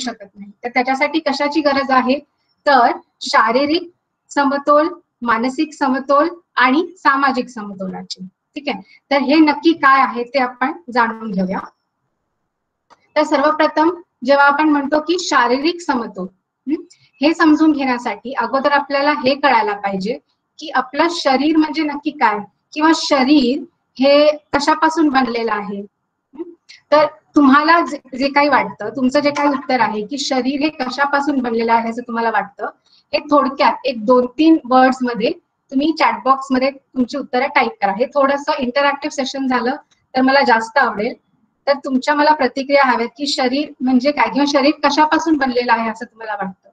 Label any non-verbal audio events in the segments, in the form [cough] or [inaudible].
शकत नाही. तर त्याच्यासाठी कशाची गरज आहे? तर शारीरिक समतोल मानसिक समतोल आणि सामाजिक समतोलाची. ठीक आहे? तर हे नक्की काय आहे ते आपण जाणून घेऊया. तर सर्वप्रथम जेव्हा आपण म्हणतो की शारीरिक समतोल हे? समजून घेण्यासाठी अगोदर आपल्याला हे कळायला पाहिजे की आपलं शरीर म्हणजे नक्की काय? किंवा शरीर हे कशापासून बनलेलं आहे? तर तुम्हाला जे काही वाटतं तुमचं जे काही उत्तर आहे की शरीर हे कशापासून बनलेलं आहे असं तुम्हाला वाटतं हे थोडक्यात एक दोन तीन वर्ड्समध्ये तुम्ही चॅटबॉक्समध्ये तुमची उत्तरं टाईप करा. हे थोडंसं इंटरॅक्टिव्ह सेशन झालं तर मला जास्त आवडेल. तर तुमच्या मला प्रतिक्रिया हव्यात की शरीर म्हणजे काय किंवा शरीर कशापासून बनलेलं आहे असं तुम्हाला वाटतं?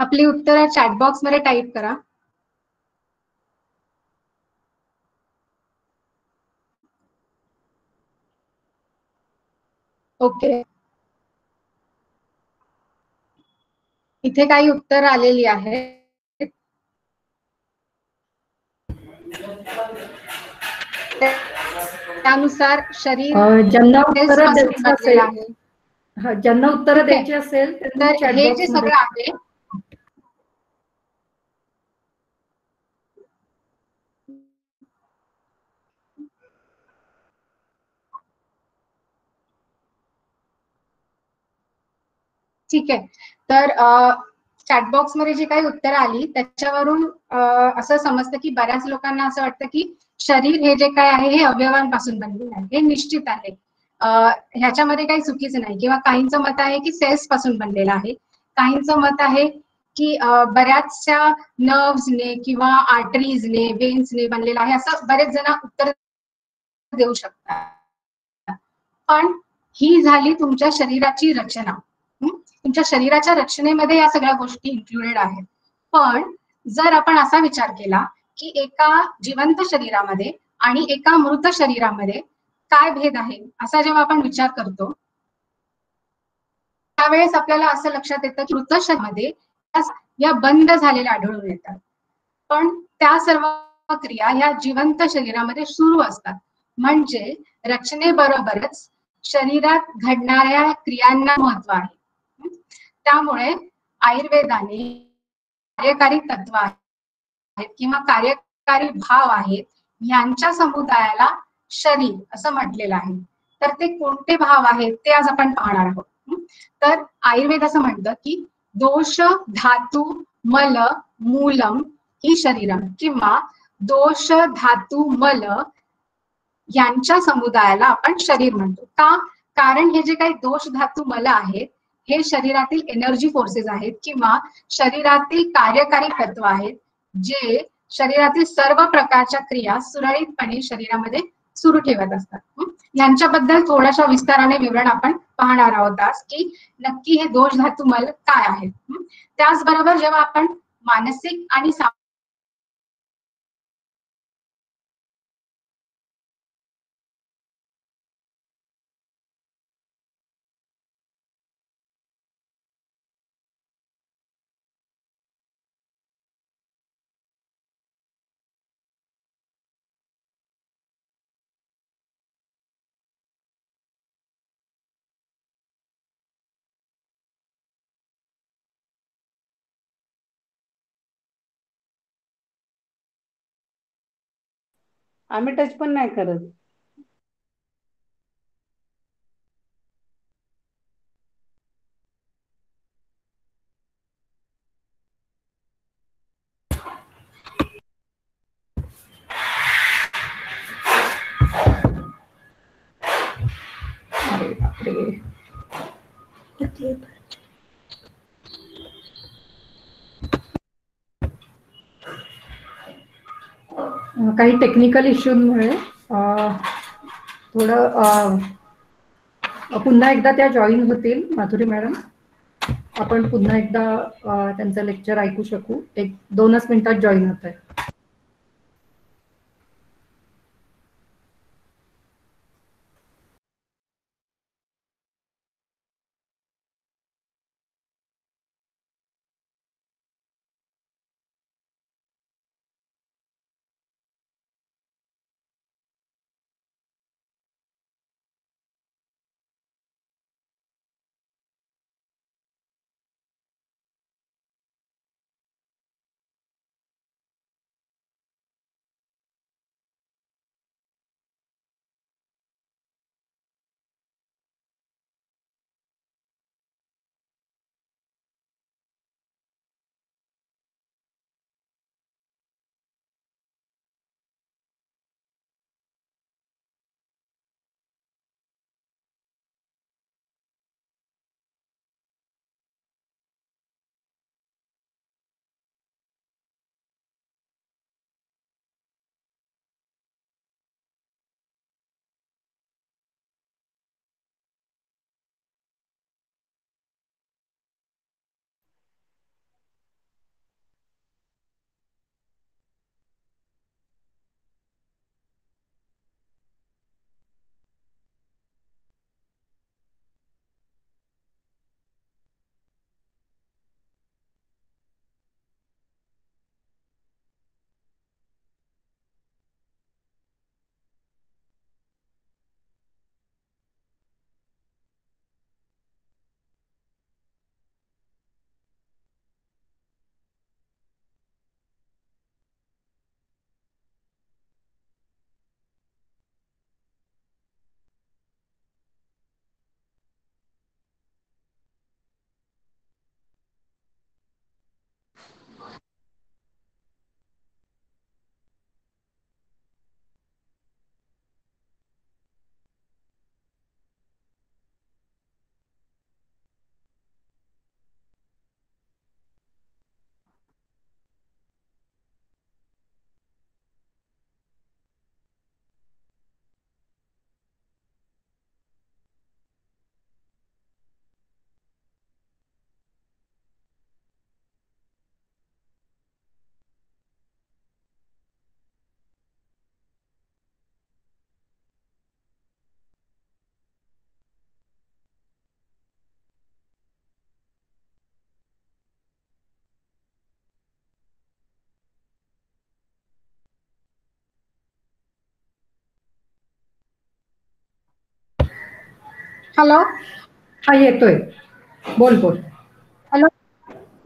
आपली उत्तरं चॅटबॉक्समध्ये टाईप करा. ओके इथे काही उत्तर आलेली आहे त्यानुसार शरीर ज्यांना उत्तर द्यायची असेल तर हे जे सगळं आहे ठीक आहे. तर चॅटबॉक्समध्ये जी काही उत्तरं आली त्याच्यावरून असं समजतं की बऱ्याच लोकांना असं वाटतं की शरीर हे जे काय आहे हे अवयवांपासून बनलेलं आहे हे निश्चित आहे. ह्याच्यामध्ये काही चुकीचं नाही किंवा काहींचं मत आहे की सेल्सपासून बनलेलं आहे. काहींचं मत आहे की बऱ्याचशा नर्व्सने किंवा आर्टरीजने वेन्सने बनलेलं आहे असं बरेच जण उत्तर देऊ शकतात. पण ही झाली तुमच्या शरीराची रचना. तुमच्या शरीराच्या रचनेमध्ये या सगळ्या गोष्टी इन्क्लुडेड आहेत. पण जर आपण असा विचार केला की एका जिवंत शरीरामध्ये आणि एका मृत शरीरामध्ये काय भेद आहे असा जेव्हा आपण विचार करतो त्यावेळेस आपल्याला असं लक्षात येतं की मृत शरीरामध्ये या बंद झालेल्या आढळून येतात. पण त्या सर्व क्रिया ह्या जिवंत शरीरामध्ये सुरू असतात. म्हणजे रचनेबरोबरच शरीरात घडणाऱ्या क्रियांना महत्त्व आहे. त्यामुळे आयुर्वेदाने कार्यकारी तत्व आहेत किंवा कार्यकारी भाव आहेत यांच्या समुदायाला शरीर असं म्हटलेलं आहे. तर ते कोणते भाव आहेत ते आज आपण पाहणार आहोत. तर आयुर्वेद असं म्हणतं की दोष धातू मल मूलम ही शरीरम किंवा दोष धातू मल यांच्या समुदायाला आपण शरीर म्हणतो. का? कारण हे जे काही दोष धातू मल आहेत हे शरीरातील एनर्जी फोर्सेस आहेत किंवा शरीरातील कार्यकारी तत्व आहेत जे शरीरातील सर्व प्रकारच्या क्रिया सुरळीतपणे शरीरामध्ये सुरू ठेवत असतात. यांच्याबद्दल थोड्याशा विस्ताराने विवरण आपण पाहणार आहोत आज की नक्की हे दोष धातुमल काय आहेत. त्याचबरोबर जेव्हा आपण मानसिक आणि आम्ही टच पण नाही करत. काही टेक्निकल इश्यूमुळे थोडं पुन्हा एकदा त्या जॉईन होतील माधुरी मॅडम आपण पुन्हा एकदा त्यांचं लेक्चर ऐकू शकू. एक दोनच मिनिटात जॉईन होत आहे हॅलो हा येतोय. बोल बोल.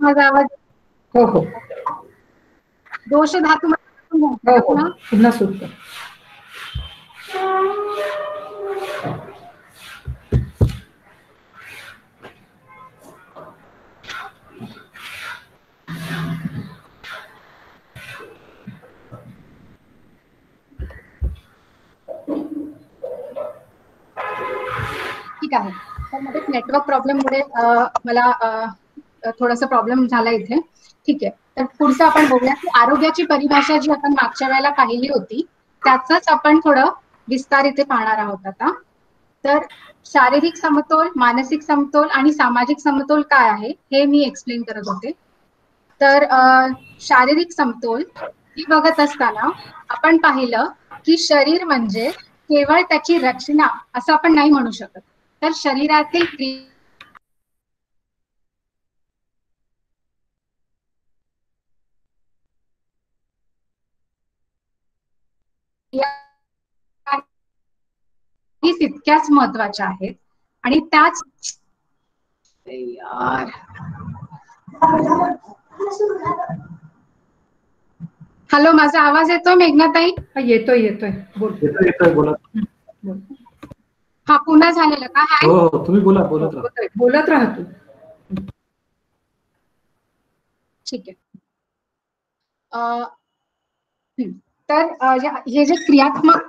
माझा आवाज हो हो. दोष धातू हो हो. पुन्हा पुन्हा सुरू कर ठीक आहे. तर मध्येच नेटवर्क प्रॉब्लेममुळे मला थोडासा प्रॉब्लेम झाला इथे. ठीक आहे. तर पुढचं आपण बघूया की आरोग्याची परिभाषा जी आपण मागच्या वेळेला पाहिली होती त्याचाच आपण थोडं विस्तार इथे पाहणार आहोत आता. तर शारीरिक समतोल मानसिक समतोल आणि सामाजिक समतोल काय आहे हे मी एक्सप्लेन करत होते. तर शारीरिक समतोल ही बघत असताना आपण पाहिलं की शरीर म्हणजे केवळ त्याची रचना असं आपण नाही म्हणू शकत. तर शरीरातील क्रिया ही तितक्याच महत्त्वाच्या आहेत. आणि त्याच हॅलो माझा आवाज येतोय मेघनाताई? येतोय येतोय. बोल. येतोय येतोय बोला. बोल. हा पुन्हा झालेलं का? हाय हो हो तुम्ही बोला बोलत राहा. बोलत राहा तू. ठीक आहे. तर हे जे क्रियात्मक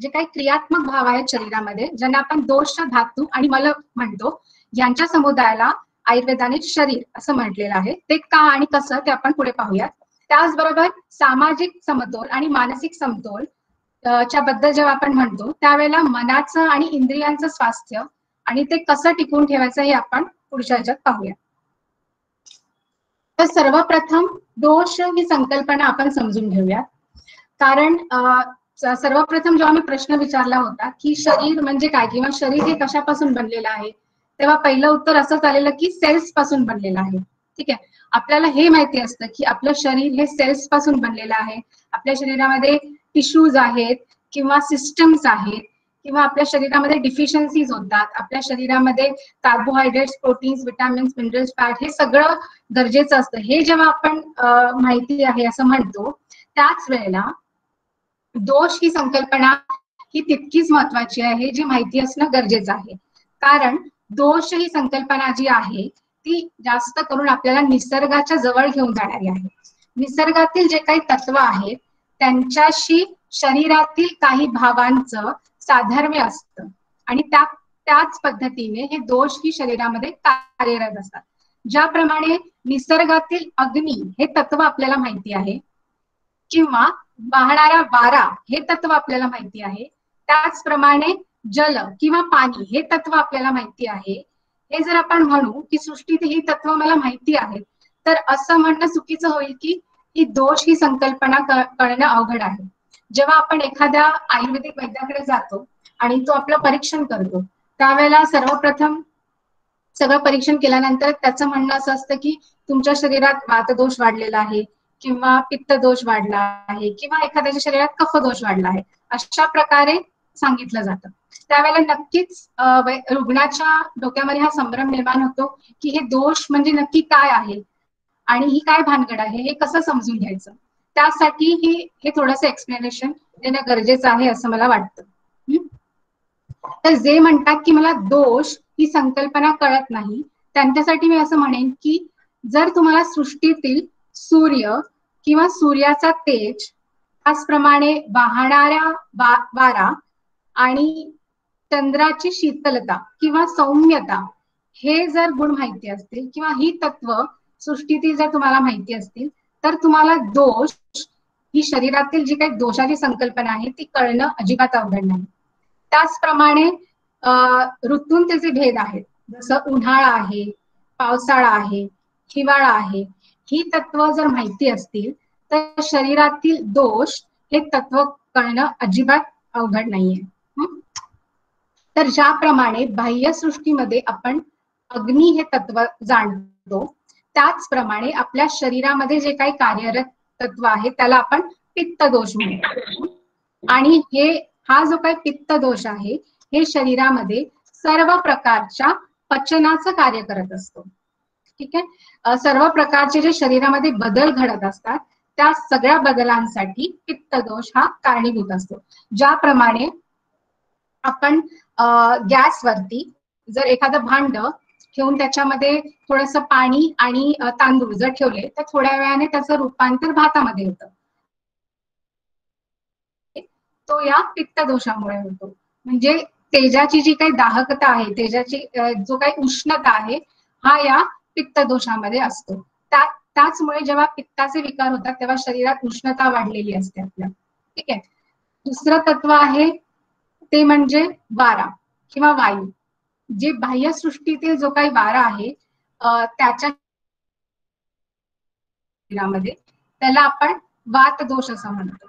जे काही क्रियात्मक भाव आहेत शरीरामध्ये ज्यांना आपण दोष धातू आणि मल म्हणतो यांच्या समुदायाला आयुर्वेदाने शरीर असं म्हटलेलं आहे. ते का आणि कसं ते आपण पुढे पाहूयात. त्याचबरोबर सामाजिक समतोल आणि मानसिक समतोल च्या बद्दल जेव्हा आपण म्हणतो त्यावेळेला मनाचं आणि इंद्रियांचं स्वास्थ्य आणि ते कसं टिकवून ठेवायचं हे आपण पुढच्या ह्याच्यात पाहूया. तर सर्वप्रथम दोष ही संकल्पना आपण समजून घेऊया कारण सर्वप्रथम जेव्हा मी प्रश्न विचारला होता की शरीर म्हणजे काय किंवा शरीर हे कशापासून बनलेलं आहे तेव्हा पहिलं उत्तर असंच आलेलं की सेल्सपासून बनलेलं आहे. ठीक आहे? आपल्याला हे माहिती असतं की आपलं शरीर हे सेल्सपासून बनलेलं आहे. आपल्या शरीरामध्ये टिश्यूज आहेत किंवा सिस्टम्स आहेत किंवा आपल्या शरीरामध्ये डिफिशियन्सीज होतात आपल्या शरीरामध्ये carbohydrates proteins vitamins minerals fat हे सगळं गरजेचं असतं. हे जेव्हा आपण माहिती आहे असं म्हणतो त्याच वेळेला दोष ही संकल्पना ही तितकीच महत्वाची आहे जी माहिती असणं गरजेचं आहे. कारण दोष ही संकल्पना जी आहे ती जास्त करून आपल्याला निसर्गाच्या जवळ घेऊन जाणारी आहे. निसर्गातील जे काही तत्व आहेत त्यांच्याशी शरीरातील काही भावांचं साधर्म्य असतं. आणि त्या त्याच पद्धतीने हे दोष ही शरीरामध्ये कार्यरत असतात. ज्याप्रमाणे निसर्गातील अग्नी हे तत्व आपल्याला माहिती आहे किंवा वाहणारा वारा हे तत्व आपल्याला माहिती आहे त्याचप्रमाणे जल किंवा पाणी हे तत्व आपल्याला माहिती आहे. हे जर आपण म्हणू की सृष्टीत ही तत्व मला माहिती आहेत तर असं म्हणणं चुकीचं होईल की की दोष ही संकल्पना क- कळणं अवघड आहे. जेव्हा आपण एखाद्या आयुर्वेदिक वैद्याकडे जातो आणि तो आपलं परीक्षण करतो त्यावेळेला सर्वप्रथम सगळं परीक्षण केल्यानंतर त्याचं म्हणणं असं असतं की तुमच्या शरीरात वातदोष वाढलेला आहे किंवा पित्त दोष वाढला आहे किंवा एखाद्याच्या शरीरात कफ दोष वाढला आहे अशा प्रकारे सांगितलं जातं. त्यावेळेला नक्कीच रुग्णाच्या डोक्यामध्ये हा संभ्रम निर्माण होतो की हे दोष म्हणजे नक्की काय आहे? आणि ही काय भानगड आहे हे कसं समजून घ्यायचं? त्यासाठी हे हे थोडंसं एक्सप्लेनेशन देणं गरजेचं आहे असं मला वाटतं. तर जे म्हणतात की मला दोष ही संकल्पना कळत नाही त्यांच्यासाठी मी असं म्हणेन की जर तुम्हाला सृष्टीतील सूर्य किंवा सूर्याचा तेज त्याचप्रमाणे वाहणाऱ्या वा- वारा आणि चंद्राची शीतलता किंवा सौम्यता हे जर गुण माहिती असतील किंवा ही तत्व सृष्टीतील जर तुम्हाला माहिती असतील तर तुम्हाला दोष ही शरीरातील जी काही दोषाची संकल्पना आहे ती कळणं अजिबात अवघड नाही. त्याचप्रमाणे ऋतूंचे जे भेद आहेत जसं उन्हाळा आहे पावसाळा आहे हिवाळा आहे ही तत्व जर माहिती असतील तर शरीरातील दोष हे तत्व कळणं अजिबात अवघड नाहीये. तर ज्याप्रमाणे बाह्यसृष्टीमध्ये आपण अग्नी हे तत्व जाणतो त्याचप्रमाणे आपल्या शरीरामध्ये जे काही कार्यरत तत्व आहे त्याला आपण पित्त दोष म्हणतो. आणि हे हा जो काही पित्त दोष आहे हे शरीरामध्ये सर्व प्रकारच्या पचनाचं कार्य करत असतो. ठीक आहे? सर्व प्रकारचे जे शरीरामध्ये बदल घडत असतात त्या सगळ्या बदलांसाठी पित्त दोष हा कारणीभूत असतो. ज्याप्रमाणे आपण गॅसवरती जर एखादं भांड ठेवून त्याच्यामध्ये थोडस पाणी आणि तांदूळ जर ठेवले तर थोड्या वेळाने त्याचं रूपांतर भातामध्ये होतं. तो या पित्त दोषामुळे होतो. म्हणजे तेजाची जी काही दाहकता आहे तेजाची जो काही उष्णता आहे हा या पित्त दोषामध्ये असतो. त्या त्याचमुळे जेव्हा पित्ताचे विकार होतात तेव्हा शरीरात उष्णता वाढलेली असते आपल्या. ठीक आहे? दुसरं तत्व आहे ते म्हणजे वारा किंवा वायू. जे बाह्यसृष्टीतील जो काही वारा आहे त्याच्या शरीरामध्ये त्याला आपण वात दोष असं म्हणतो.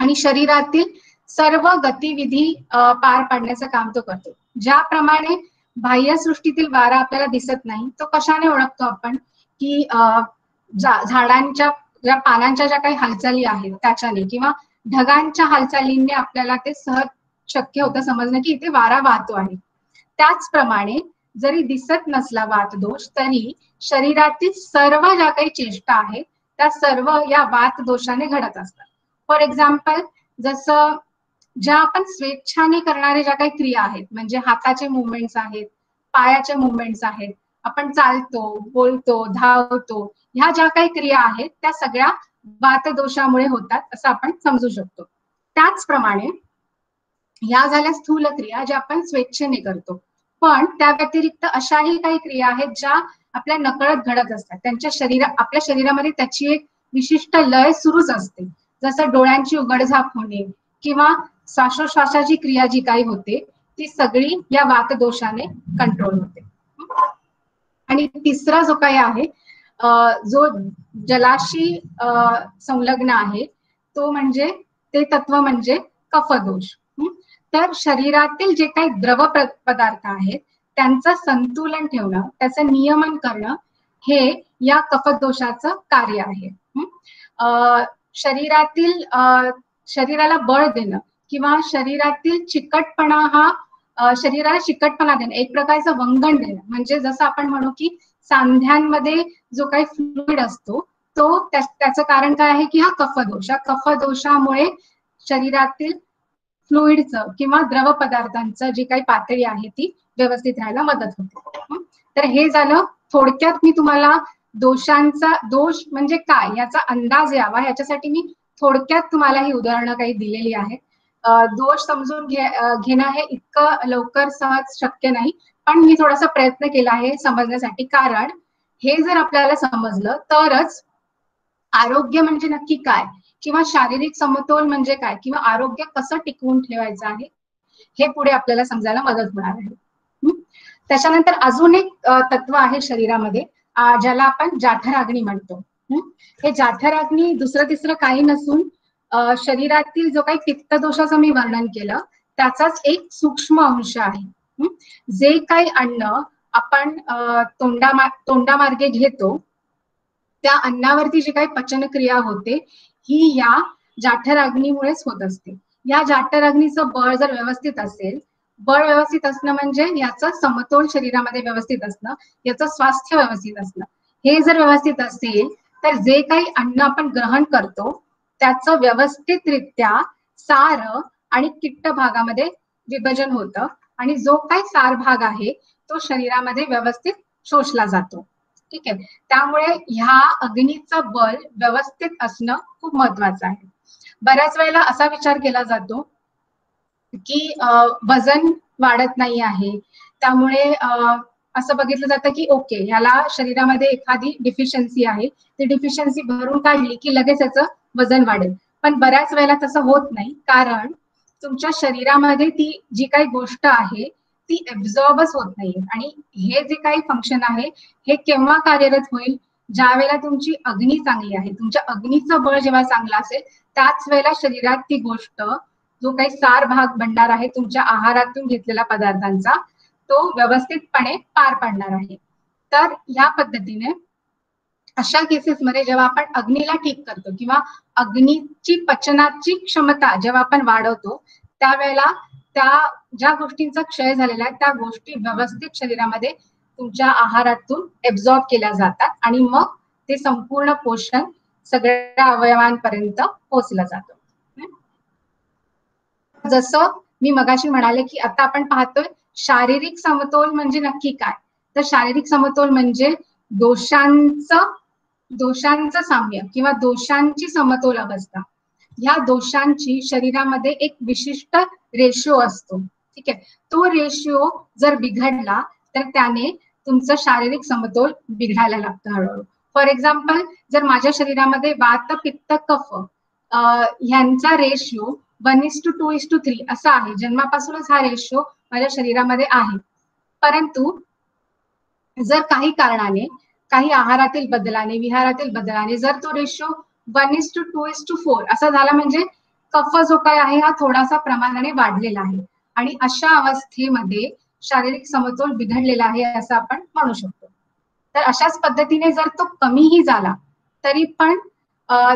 आणि शरीरातील सर्व गतिविधी पार पाडण्याचं काम तो करतो. ज्याप्रमाणे बाह्यसृष्टीतील वारा आपल्याला दिसत नाही तो कशाने ओळखतो आपण? की झाडांच्या ज्या पानांच्या ज्या काही हालचाली आहेत त्याच्याने किंवा ढगांच्या हालचालींनी आपल्याला ते सहज शक्य होतं समजणं की इथे वारा वाहतो आहे. त्याचप्रमाणे जरी दिसत नसला वात दोष तरी शरीरातील सर्व ज्या काही चेष्टा आहेत त्या सर्व या वात दोषाने घडत असतात. फॉर एक्झाम्पल जसं ज्या आपण स्वेच्छाने करणारे ज्या काही क्रिया आहेत म्हणजे हाताचे मुवमेंट्स आहेत पायाचे मुवमेंट्स आहेत आपण चालतो बोलतो धावतो ह्या ज्या काही क्रिया आहेत त्या सगळ्या वातदोषामुळे होतात असं आपण समजू शकतो. त्याचप्रमाणे ह्या झाल्या स्थूल क्रिया ज्या आपण स्वेच्छेने करतो पण त्या व्यतिरिक्त अशाही काही क्रिया आहेत ज्या आपल्या नकळत घडत असतात. त्यांच्या शरीरा आपल्या शरीरामध्ये त्याची एक विशिष्ट लय सुरूच असते. जसं डोळ्यांची उघडझाप होणे किंवा श्वासोश्वासाची क्रिया जी काही होते ती सगळी या वातदोषाने कंट्रोल होते. आणि तिसरा जो काही आहे जो जलाशी संलग्न आहे तो म्हणजे ते तत्व म्हणजे कफदोष. तर शरीरातील जे काही द्रव पदार्थ आहेत त्यांचं संतुलन ठेवणं त्याचं नियमन करणं हे या कफदोषाचं कार्य आहे. शरीरातील शरीराला बळ देणं किंवा शरीरातील चिकटपणा हा शरीराला चिकटपणा देणं एक प्रकारचं वंगण देणं. म्हणजे जसं आपण म्हणू की सांध्यांमध्ये जो काही फ्लुइड असतो तो त्याचं कारण काय आहे की हा कफदोष या कफदोषामुळे शरीरातील फ्लुईडचं किंवा द्रव पदार्थांचं जी काही पातळी आहे ती व्यवस्थित राहायला मदत होते. तर हे झालं थोडक्यात मी तुम्हाला दोषांचा दोष म्हणजे काय याचा अंदाज यावा याच्यासाठी मी थोडक्यात तुम्हाला ही उदाहरणं काही दिलेली आहेत. दोष समजून घे घेणं हे इतकं लवकर सहज शक्य नाही पण मी थोडासा प्रयत्न केला आहे समजण्यासाठी. कारण हे जर आपल्याला समजलं तरच आरोग्य म्हणजे नक्की काय? किंवा शारीरिक समतोल म्हणजे काय? किंवा आरोग्य कसं टिकवून ठेवायचं आहे? हे पुढे आपल्याला समजायला मदत होणार आहे. त्याच्यानंतर अजून एक तत्व आहे शरीरामध्ये ज्याला आपण जाठराग्नी म्हणतो. हे? जाठराग्नी दुसरं तिसरं काही नसून शरीरातील जो काही पित्तदोषाचं मी वर्णन केलं त्याचाच एक सूक्ष्म अंश आहे. जे काही अन्न आपण तोंडा तोंडामार्गे घेतो त्या अन्नावरती जी काही पचनक्रिया होते ही या जाठराग्नीमुळेच होत असते. या जाठराग्नीचं बळ जर व्यवस्थित असेल बळ व्यवस्थित असणं म्हणजे याचं समतोल शरीरामध्ये व्यवस्थित असणं याचं स्वास्थ्य व्यवस्थित असणं. हे जर व्यवस्थित असेल तर जे काही अन्न आपण ग्रहण करतो त्याचं व्यवस्थितरित्या सार आणि किट्ट भागामध्ये विभाजन होतं. आणि जो काही सार भाग आहे तो शरीरामध्ये व्यवस्थित शोषला जातो. ठीक आहे. त्यामुळे ह्या अग्नीचं बल व्यवस्थित असणं खूप महत्वाचं आहे. बऱ्याच वेळेला असा विचार केला जातो की वजन वाढत नाही आहे. त्यामुळे असं बघितलं जातं की ओके ह्याला शरीरामध्ये एखादी डिफिशियन्सी आहे. ती डिफिशियन्सी भरून काढली की लगेच याचं वजन वाढेल. पण बऱ्याच वेळेला तसं होत नाही. कारण तुमच्या शरीरामध्ये ती जी काही गोष्ट आहे ती ऍब्झॉर्बच होत नाहीये आणि हे जे काही फंक्शन आहे हे केव्हा कार्यरत होईल? ज्या वेळेला तुमची अग्नी चांगली आहे तुमच्या अग्नीचं बळ जेव्हा चांगलं असेल त्याच वेळेला शरीरात ती गोष्ट जो काही सार भाग बनणार आहे तुमच्या आहारातून घेतलेल्या पदार्थांचा तो व्यवस्थितपणे पार पाडणार आहे. तर ह्या पद्धतीने अशा केसेसमध्ये जेव्हा आपण अग्नीला ठीक करतो किंवा अग्नीची पचनाची क्षमता जेव्हा आपण वाढवतो त्यावेळेला त्या ज्या गोष्टींचा क्षय झालेला आहे त्या गोष्टी व्यवस्थित शरीरामध्ये तुमच्या आहारातून एब्झॉर्ब केल्या जातात आणि मग ते संपूर्ण पोषण सगळ्या अवयवांपर्यंत पोहोचलं जातं. जसं मी मगाशी म्हणाले की आता आपण पाहतोय शारीरिक समतोल म्हणजे नक्की काय? तर शारीरिक समतोल म्हणजे दोषांचं दोषांचं साम्य किंवा दोषांची समतोल अवस्था. ह्या दोषांची शरीरामध्ये एक विशिष्ट रेशो असतो. ठीक आहे. तो रेशिओ जर बिघडला तर त्याने तुमचं शारीरिक समतोल बिघडायला लागतं हळूहळू. फॉर एक्झाम्पल जर माझ्या शरीरामध्ये वात पित्त कफ ह्यांचा ratio one is to two is to three असा आहे. जन्मापासूनच हा रेशिओ माझ्या शरीरामध्ये आहे. परंतु जर काही कारणाने काही आहारातील बदलाने विहारातील बदलाने जर तो ratio one is to two is to four असा झाला म्हणजे कफ जो काय आहे हा थोडासा प्रमाणाने वाढलेला आहे. आणि अशा अवस्थेमध्ये शारीरिक समतोल बिघडलेला आहे असं आपण म्हणू शकतो. तर अशाच पद्धतीने जर तो कमीही झाला तरी पण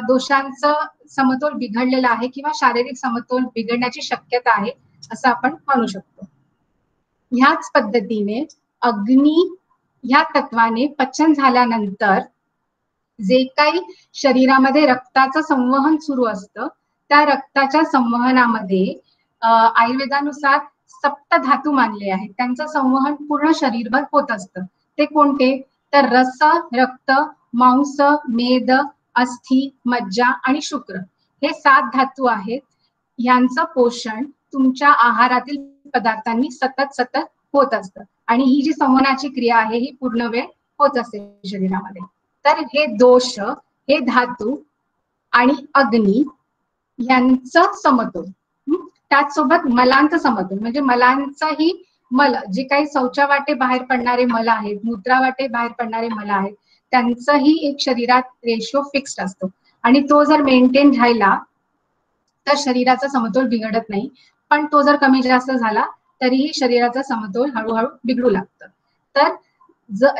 दोषांचं समतोल बिघडलेला आहे किंवा शारीरिक समतोल बिघडण्याची शक्यता आहे असं आपण म्हणू शकतो. ह्याच पद्धतीने अग्नी ह्या तत्वाने पचन झाल्यानंतर जे काही शरीरामध्ये रक्ताचं संवहन सुरू असतं त्या रक्ताच्या संवहनामध्ये आयुर्वेदानुसार सप्त धातू मानले आहेत. त्यांचं संवहन पूर्ण शरीरभर होत असतं. ते कोणते? तर रस रक्त मांस मेद अस्थि मज्जा आणि शुक्र. हे सात धातू आहेत. यांचं पोषण तुमच्या आहारातील पदार्थांनी सतत सतत होत असतं. आणि ही जी संवहनाची क्रिया आहे ही पूर्ण वेळ होत असते शरीरामध्ये. तर हे दोष हे धातू आणि अग्नी यांचं समतोल. त्याचसोबत मलांचं समतोल म्हणजे मलांचाही मल जे काही शौचा वाटे बाहेर पडणारे मल आहेत मुद्रा वाटे बाहेर पडणारे मल आहेत त्यांचंही एक शरीरात रेशो फिक्स्ड असतो. आणि तो जर मेंटेन राहिला तर शरीराचा समतोल बिघडत नाही. पण तो जर कमी जास्त झाला तरीही शरीराचा समतोल हळूहळू बिघडू लागतं. तर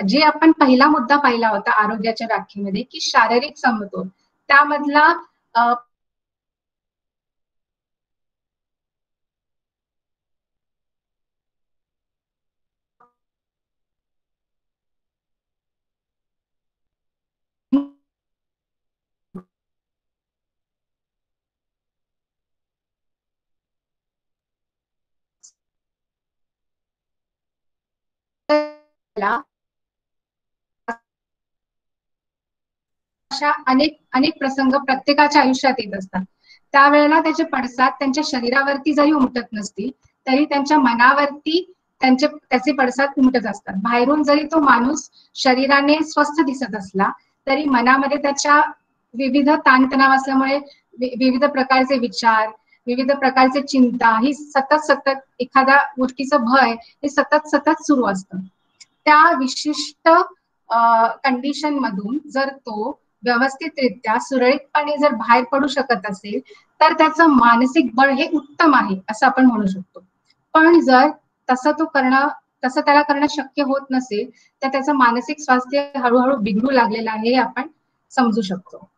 जे आपण पहिला मुद्दा पाहिला होता आरोग्याच्या व्याख्येमध्ये की शारीरिक समतोल त्यामधला अशा अनेक अनेक प्रसंग प्रत्येकाच्या आयुष्यात येत असतात. त्यावेळेला त्याचे पडसाद त्यांच्या शरीरावरती जरी उमटत नसतील तरी त्यांच्या मनावरती त्यांचे त्याचे पडसाद उमटत असतात. बाहेरून जरी तो माणूस शरीराने स्वस्थ दिसत असला तरी मनामध्ये त्याच्या विविध ताणतणाव असल्यामुळे विविध प्रकारचे विचार विविध प्रकारचे चिंता ही सतत सतत एखाद्या गोष्टीचं भय हे सतत सतत सुरू असतं. त्या विशिष्ट कंडिशन मधून जर तो व्यवस्थितरित्या सुरळीतपणे जर बाहेर पडू शकत असेल तर त्याचं मानसिक बळ हे उत्तम आहे असं आपण म्हणू शकतो. पण जर तसं तो करणं तसं त्याला करणं शक्य होत नसेल तर त्याचं मानसिक स्वास्थ्य हळूहळू बिघडू लागलेलं आहे हे आपण समजू शकतो.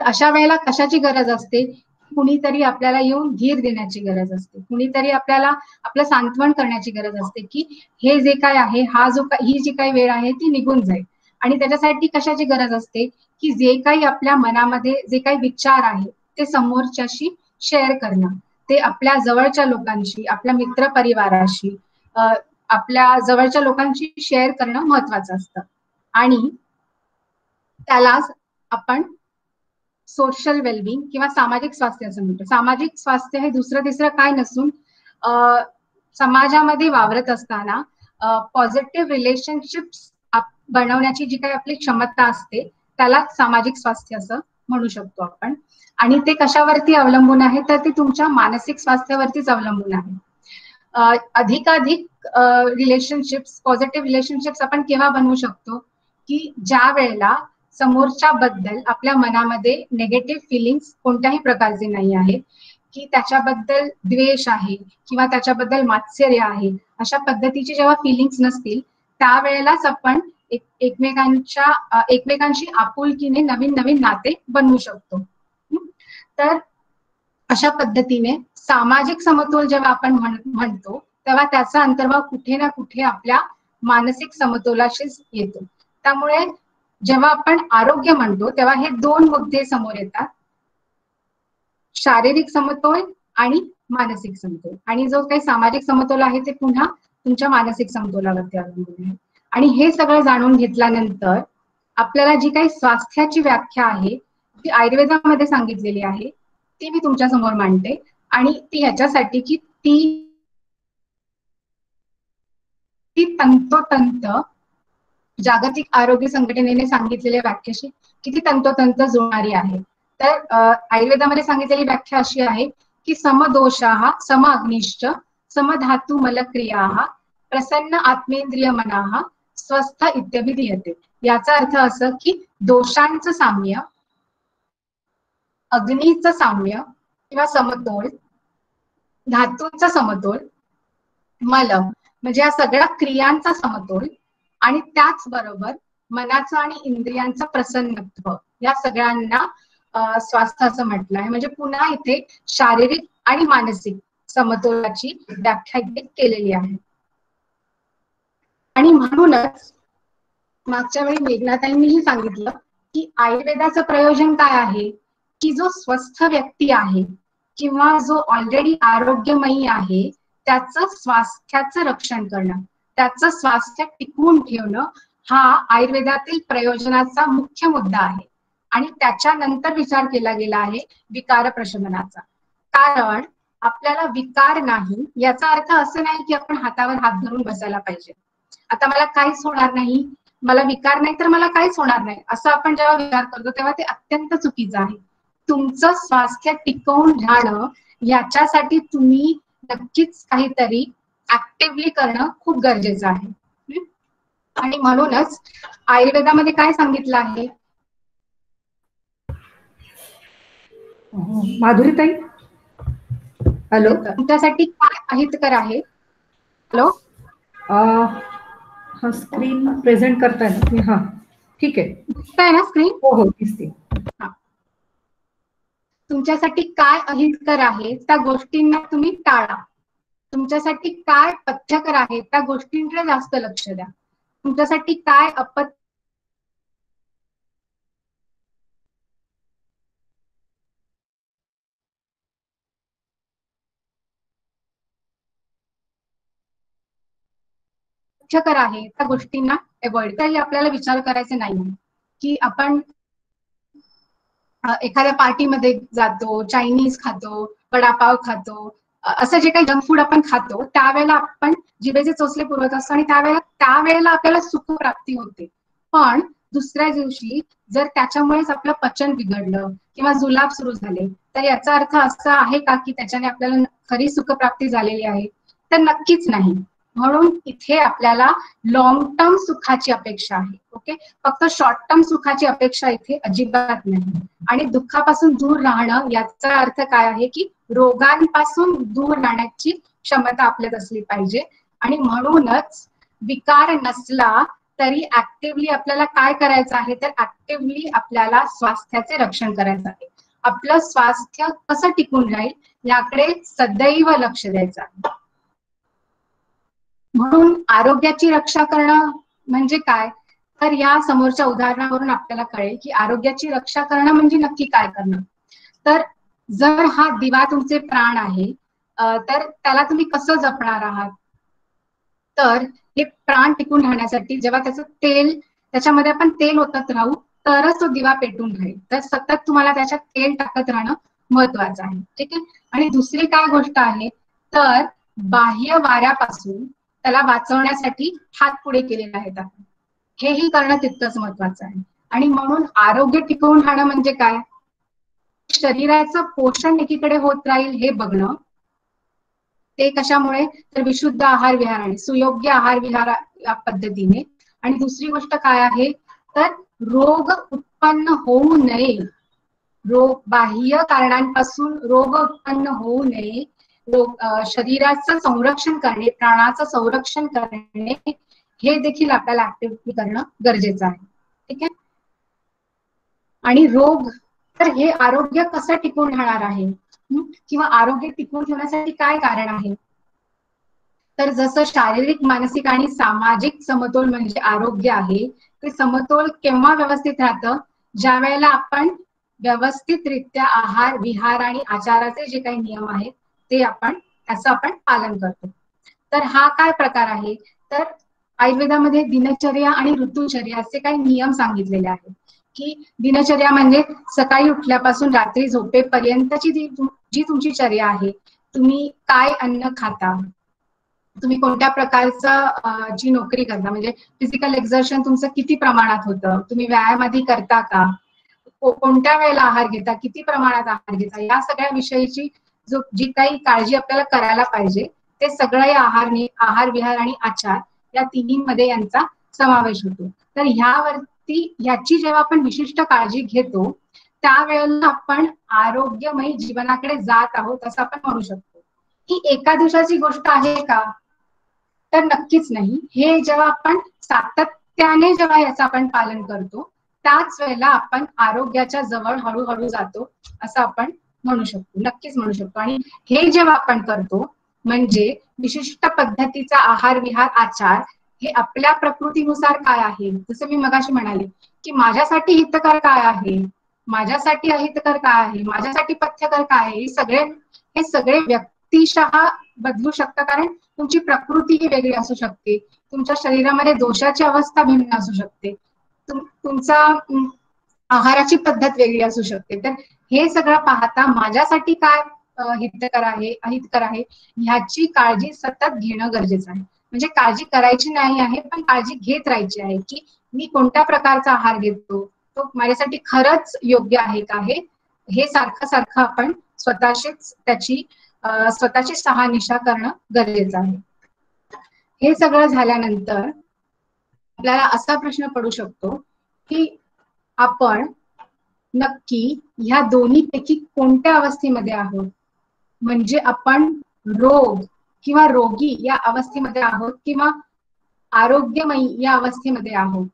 अशा वेळेला कशाची गरज असते? कुणीतरी आपल्याला येऊन धीर देण्याची गरज असते. कुणीतरी आपल्याला आपलं सांत्वन करण्याची गरज असते की हे जे काय आहे हा जो ही जी काही वेळ आहे ती निघून जाईल. आणि त्याच्यासाठी कशाची गरज असते? की जे काही आपल्या मनामध्ये जे काही विचार आहे ते समोरच्याशी शेअर करणं. ते आपल्या जवळच्या लोकांशी आपल्या मित्र परिवाराशी आपल्या जवळच्या लोकांशी शेअर करणं महत्वाचं असतं. आणि त्याला आपण सोशल वेलबिंग किंवा सामाजिक स्वास्थ्य असं म्हणतो. सामाजिक स्वास्थ्य हे दुसरं तिसरं काय नसून समाजामध्ये वावरत असताना पॉझिटिव्ह रिलेशनशिप्स बनवण्याची जी काही आपली क्षमता असते त्याला सामाजिक स्वास्थ्य असं म्हणू शकतो आपण. आणि ते कशावरती अवलंबून आहे? तर ते तुमच्या मानसिक स्वास्थ्यावरतीच अवलंबून आहे. अधिकाधिक रिलेशनशिप्स पॉझिटिव्ह रिलेशनशिप्स आपण केव्हा बनवू शकतो? की ज्या वेळेला समोरच्या बद्दल आपल्या मनामध्ये नेगेटिव्ह फिलिंग्स कोणत्याही प्रकारचे नाही आहेत. की त्याच्याबद्दल द्वेष आहे किंवा त्याच्याबद्दल मात्सर्य आहे अशा पद्धतीचे जेव्हा फिलिंग्स नसतील त्यावेळेलाच आपण एक एकमेकांच्या एकमेकांशी आपुलकीने नवीन नवीन नाते बनवू शकतो. तर अशा पद्धतीने सामाजिक समतोल जेव्हा आपण म्हणतो तेव्हा त्याचा अंतर्भाव कुठे ना कुठे आपल्या मानसिक समतोलाशीच येतो. त्यामुळे जेव्हा आपण आरोग्य म्हणतो तेव्हा हे दोन मुद्दे समोर येतात. शारीरिक समतोल आणि मानसिक समतोल. आणि जो काही सामाजिक समतोल आहे ते पुन्हा तुमच्या मानसिक समतोलावरती अवलंबून आहे. आणि हे सगळं जाणून घेतल्यानंतर आपल्याला जी काही स्वास्थ्याची व्याख्या आहे ती आयुर्वेदामध्ये सांगितलेली आहे ती मी तुमच्यासमोर मांडते. आणि ती ह्याच्यासाठी की ती ती तंतोतंत जागतिक आरोग्य संघटनेने सांगितलेल्या व्याख्याशी किती तंतोतंत जुळणारी आहे. तर आयुर्वेदामध्ये सांगितलेली व्याख्या अशी आहे की समदोषा सम अग्निश्च समधातू मलक्रिया प्रसन्न आत्मेंद्रिय मनाहा स्वस्थ इत्यभिधीयते याचा अर्थ असं की दोषांचं साम्य अग्नीचं साम्य किंवा समतोल धातूंचा समतोल मल म्हणजे या सगळ्या क्रियांचा समतोल आणि त्याचबरोबर मनाचं आणि इंद्रियांचं प्रसन्नत्व या सगळ्यांना स्वास्थ्य असं म्हटलं आहे म्हणजे पुन्हा इथे शारीरिक आणि मानसिक समतोलाची व्याख्या इथे केलेली आहे. आणि म्हणूनच मागच्या वेळी मेघनाताईंनीही सांगितलं की आयुर्वेदाचं प्रयोजन काय आहे? की जो स्वस्थ व्यक्ती आहे किंवा जो ऑलरेडी आरोग्यमयी आहे त्याचं स्वास्थ्याचं रक्षण करणं. त्याचं स्वास्थ्य टिकवून ठेवणं हा आयुर्वेदातील प्रयोजनाचा मुख्य मुद्दा आहे. आणि त्याच्यानंतर विचार केला गेला आहे विकार प्रशमनाचा. कारण आपल्याला विकार नाही याचा अर्थ असं नाही की आपण हातावर हात धरून बसायला पाहिजे. आता मला काहीच होणार नाही मला विकार नाही तर मला काहीच होणार नाही असं आपण जेव्हा विचार करतो तेव्हा ते अत्यंत चुकीचं आहे. तुमचं स्वास्थ्य टिकवून राहणं याच्यासाठी तुम्ही नक्कीच काहीतरी ऍक्टिव्हली करणं खूप गरजेचं आहे. आणि म्हणूनच आयुर्वेदामध्ये काय सांगितलं आहे? माधुरीताई? हॅलो? तुमच्यासाठी काय अहितकर आहे? हॅलो? हा स्क्रीन प्रेझेंट करताय ना हा ठीक आहे. दिसताय ना स्क्रीन? हो हो दिसते. तुमच्यासाठी काय अहितकर आहे? त्या गोष्टींना तुम्ही टाळा. तुमच्यासाठी काय पथ्यकर आहे? त्या गोष्टींकडे जास्त लक्ष द्या. तुमच्यासाठी काय अपत कर आहे त्या गोष्टींना अवॉइड काही आपल्याला विचार करायचे नाही की आपण एखाद्या पार्टीमध्ये जातो चायनीज खातो वडापाव खातो असं जे काही जंक फूड आपण खातो त्यावेळेला आपण जिभेचे चोचले पुरवत असतो आणि त्यावेळेला त्यावेळेला आपल्याला सुख प्राप्ती होते. पण दुसऱ्या दिवशी जर त्याच्यामुळेच आपलं पचन बिघडलं किंवा जुलाब सुरू झाले तर याचा अर्थ असा आहे का की त्याच्याने आपल्याला खरी सुखप्राप्ती झालेली आहे? तर नक्कीच नाही. म्हणून इथे आपल्याला लॉंग टर्म सुखाची अपेक्षा आहे ओके फक्त शॉर्ट टर्म सुखाची अपेक्षा इथे अजिबात नाही. आणि दुःखापासून दूर राहणं याचा अर्थ काय आहे की रोगांपासून दूर राहण्याची क्षमता आपल्यात असली पाहिजे. आणि म्हणूनच विकार नसला तरी ऍक्टिव्हली आपल्याला काय करायचं आहे? तर ऍक्टिव्हली आपल्याला स्वास्थ्याचे रक्षण करायचं आहे. आपलं स्वास्थ्य कसं टिकून राहील याकडे सदैव लक्ष द्यायचं आहे. म्हणून आरोग्याची रक्षा करणं म्हणजे काय? तर या समोरच्या उदाहरणावरून आपल्याला कळेल की आरोग्याची रक्षा करणं म्हणजे नक्की काय करणं. तर जर हा दिवा तुमचे प्राण आहे तर त्याला तुम्ही कसं जपणार आहात? तर हे प्राण टिकून राहण्यासाठी जेव्हा त्याचं तेल त्याच्यामध्ये आपण तेल ओतत राहू तरच तो दिवा पेटून राहील. तर सतत तुम्हाला त्याच्यात तेल टाकत राहणं महत्वाचं आहे. ठीक आहे? आणि दुसरी काय गोष्ट आहे? तर बाह्य वाऱ्यापासून त्याला वाचवण्यासाठी हात पुढे केलेले आहेत आपण. हेही करणं तितकंच महत्वाचं आहे. आणि म्हणून आरोग्य टिकवून राहणं म्हणजे काय? शरीराचं पोषण एकीकडे होत राहील हे बघणं. ते कशामुळे? तर विशुद्ध आहार विहाराने सुयोग्य आहार विहार या पद्धतीने. आणि दुसरी गोष्ट काय आहे? तर रोग उत्पन्न होऊ नये. रोग बाह्य कारणांपासून रोग उत्पन्न होऊ नये. शरीराचं संरक्षण करणे प्राणाचं संरक्षण करणे हे देखील आपल्याला ऍक्टिव्हिटी करणं गरजेचं आहे. ठीक आहे? आणि रोग तर हे आरोग्य कसं टिकून राहणार आहे? किंवा आरोग्य टिकवून ठेवण्यासाठी काय कारण आहे? तर जसं शारीरिक मानसिक आणि सामाजिक समतोल म्हणजे आरोग्य आहे ते समतोल केव्हा व्यवस्थित राहतं? ज्या वेळेला आपण व्यवस्थितरित्या आहार विहार आणि आचाराचे जे काही नियम आहेत ते आपण त्याचं आपण पालन करतो. तर हा काय प्रकार आहे? तर आयुर्वेदामध्ये दिनचर्या आणि ऋतुचर्या असे काही नियम सांगितलेले आहेत. की दिनचर्या म्हणजे सकाळी उठल्यापासून रात्री झोपेपर्यंतची जी जी तुमची चर्या आहे तुम्ही काय अन्न खाता? तुम्ही कोणत्या प्रकारचं जी नोकरी करता? म्हणजे फिजिकल एक्झर्शन तुमचं किती प्रमाणात होतं? तुम्ही व्यायाम आधी करता का कोणत्या वेळेला आहार घेता? किती प्रमाणात आहार घेता? या सगळ्या विषयीची जो जी काही काळजी आपल्याला करायला पाहिजे ते सगळं या आहार आहार विहार आणि आचार या तिन्हीमध्ये यांचा समावेश होतो. तर ह्यावरती ह्याची जेव्हा आपण विशिष्ट काळजी घेतो त्यावेळेला आपण आरोग्यमयी जीवनाकडे जात आहोत असं आपण म्हणू शकतो. ही एका दिवसाची गोष्ट आहे का? तर नक्कीच नाही. हे जेव्हा आपण सातत्याने जेव्हा याचं आपण पालन करतो त्याच वेळेला आपण आरोग्याच्या जवळ हळूहळू जातो असं आपण म्हणू शकतो नक्कीच म्हणू शकतो. आणि हे जेव्हा आपण करतो म्हणजे विशिष्ट पद्धतीचा आहार विहार आचार हे आपल्या प्रकृतीनुसार काय आहे? जसं मी मगाशी म्हणाले की माझ्यासाठी हितकर काय आहे? माझ्यासाठी अहितकर काय आहे? माझ्यासाठी पथ्यकर काय आहे? हे सगळे हे सगळे व्यक्तिशः बदलू शकतं कारण तुमची प्रकृती ही वेगळी असू शकते. तुमच्या शरीरामध्ये दोषाची अवस्था भिन्न असू शकते. तुमचा आहाराची पद्धत वेगळी असू शकते. तर हे सगळं पाहता माझ्यासाठी काय हितकर आहे अहितकर आहे ह्याची काळजी सतत घेणं गरजेचं आहे. म्हणजे काळजी करायची नाही आहे पण काळजी घेत राहायची आहे की मी कोणत्या प्रकारचा आहार घेतो तो माझ्यासाठी खरंच योग्य आहे का हे सारखं सारखं आपण स्वतःशीच त्याची स्वतःची सहानिशा करणं गरजेचं आहे. हे सगळं झाल्यानंतर आपल्याला असा प्रश्न पडू शकतो की आपण नक्की ह्या दोन्ही पैकी कोणत्या अवस्थेमध्ये आहोत? म्हणजे आपण रोग किंवा रोगी या अवस्थेमध्ये आहोत किंवा आरोग्यमयी या अवस्थेमध्ये आहोत?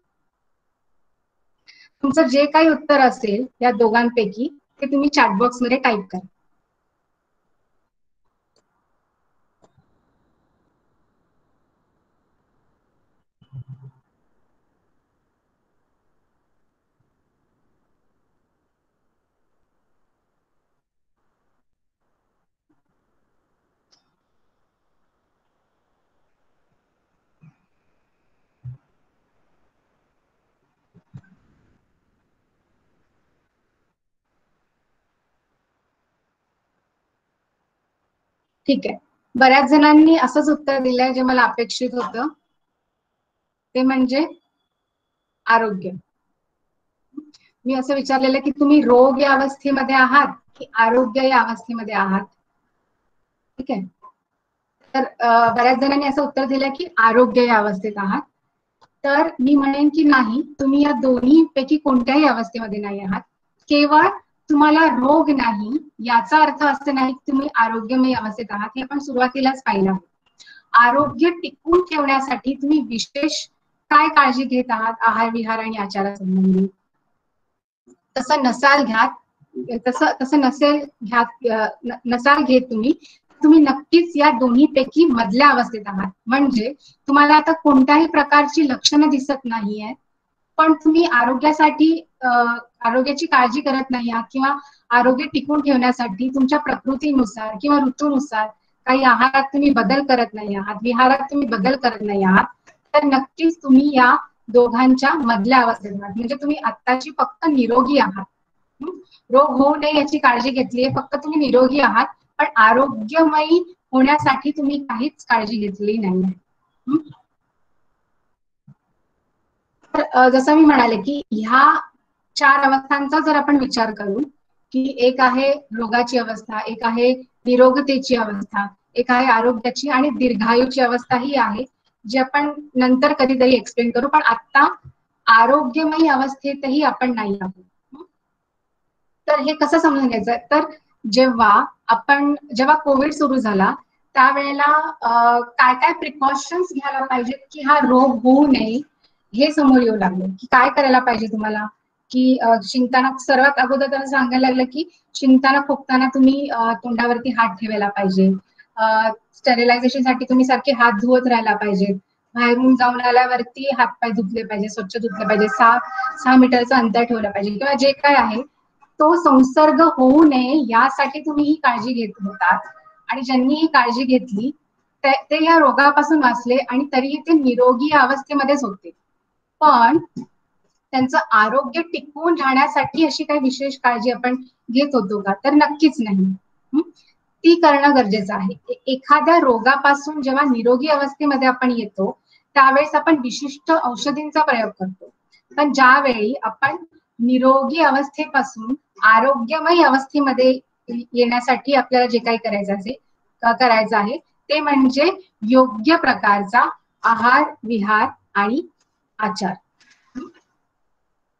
तुमचं जे काही उत्तर असेल या दोघांपैकी ते तुम्ही चॅटबॉक्समध्ये टाईप करा. ठीक आहे. बऱ्याच जणांनी असंच उत्तर दिलंय जे मला अपेक्षित होतं. ते म्हणजे आरोग्य. मी असं विचारलेलं की तुम्ही रोग या अवस्थेमध्ये आहात की आरोग्य या अवस्थेमध्ये आहात? ठीक आहे. तर बऱ्याच जणांनी असं उत्तर दिलं की आरोग्य या अवस्थेत आहात. तर मी म्हणेन की नाही तुम्ही या दोन्ही पैकी कोणत्याही अवस्थेमध्ये नाही आहात. केवळ तुम्हाला रोग नाही याचा अर्थ असं नाही की तुम्ही आरोग्यमय अवस्थेत आहात हे आपण सुरुवातीलाच पाहिलं आरोग्य टिकून ठेवण्यासाठी तुम्ही विशेष काय काळजी घेत आहात आहार विहार आणि आचारासंबंधी तसं नसाल घ्यात तसं तसं नसेल घ्यात नसाल घेत तुम्ही तुम्ही नक्कीच या दोन्ही पैकी मधल्या अवस्थेत आहात. म्हणजे तुम्हाला आता कोणत्याही प्रकारची लक्षणं दिसत नाहीये पण तुम्ही आरोग्यासाठी आरोग्याची काळजी करत नाही आहात किंवा आरोग्य टिकून ठेवण्यासाठी तुमच्या प्रकृतीनुसार किंवा ऋतूनुसार काही आहारात तुम्ही बदल करत नाही आहात विहारात तुम्ही बदल करत नाही आहात तर नक्कीच तुम्ही या दोघांच्या मधल्या अवस्थेत आहात. म्हणजे तुम्ही आत्ताची फक्त निरोगी आहात. रोग होऊ नये याची काळजी घेतली आहे फक्त तुम्ही निरोगी आहात पण आरोग्यमयी होण्यासाठी तुम्ही काहीच काळजी घेतली नाही. तर जसं मी म्हणाले की ह्या चार अवस्थांचा जर आपण विचार करू की एक आहे रोगाची अवस्था एक आहे निरोगतेची अवस्था एक आहे आरोग्याची आणि दीर्घायूची अवस्था ही आहे जी आपण नंतर कधीतरी एक्सप्लेन करू पण आता आरोग्यमयी अवस्थेतही आपण नाही आहोत. तर हे कसं समजून घ्यायचं? तर जेव्हा आपण जेव्हा कोविड सुरू झाला त्यावेळेला काय काय प्रिकॉशन्स घ्यायला पाहिजेत की हा रोग होऊ नये हे समोर येऊ लागले? की काय करायला पाहिजे तुम्हाला? की शिंकताना सर्वात अगोदर त्याला सांगायला लागलं की शिंकताना खोकताना तुम्ही तोंडावरती हात ठेवायला पाहिजे. स्टेरिलायझेशनसाठी तुम्ही सारखे हात धुवत राहायला पाहिजे. बाहेरून जाऊन आल्यावरती हातपाय धुतले पाहिजे स्वच्छ धुतले पाहिजे. सहा सहा मीटरचं अंतर ठेवलं पाहिजे. किंवा जे काय आहे तो संसर्ग होऊ नये यासाठी तुम्ही ही काळजी घेत होतात. आणि ज्यांनी ही काळजी घेतली ते या रोगापासून वाचले आणि तरीही ते निरोगी अवस्थेमध्येच होते. पण त्यांचं आरोग्य टिकवून राहण्यासाठी अशी काही विशेष काळजी आपण घेत होतो का? तर नक्कीच नाही. ती करणं गरजेचं आहे. एखाद्या रोगापासून जेव्हा निरोगी अवस्थेमध्ये आपण येतो त्यावेळेस आपण विशिष्ट औषधींचा प्रयोग करतो. पण ज्यावेळी आपण निरोगी अवस्थेपासून आरोग्यमय अवस्थेमध्ये येण्यासाठी आपल्याला जे काही करायचं असेल करायचं आहे ते म्हणजे योग्य प्रकारचा आहार विहार आणि आचार.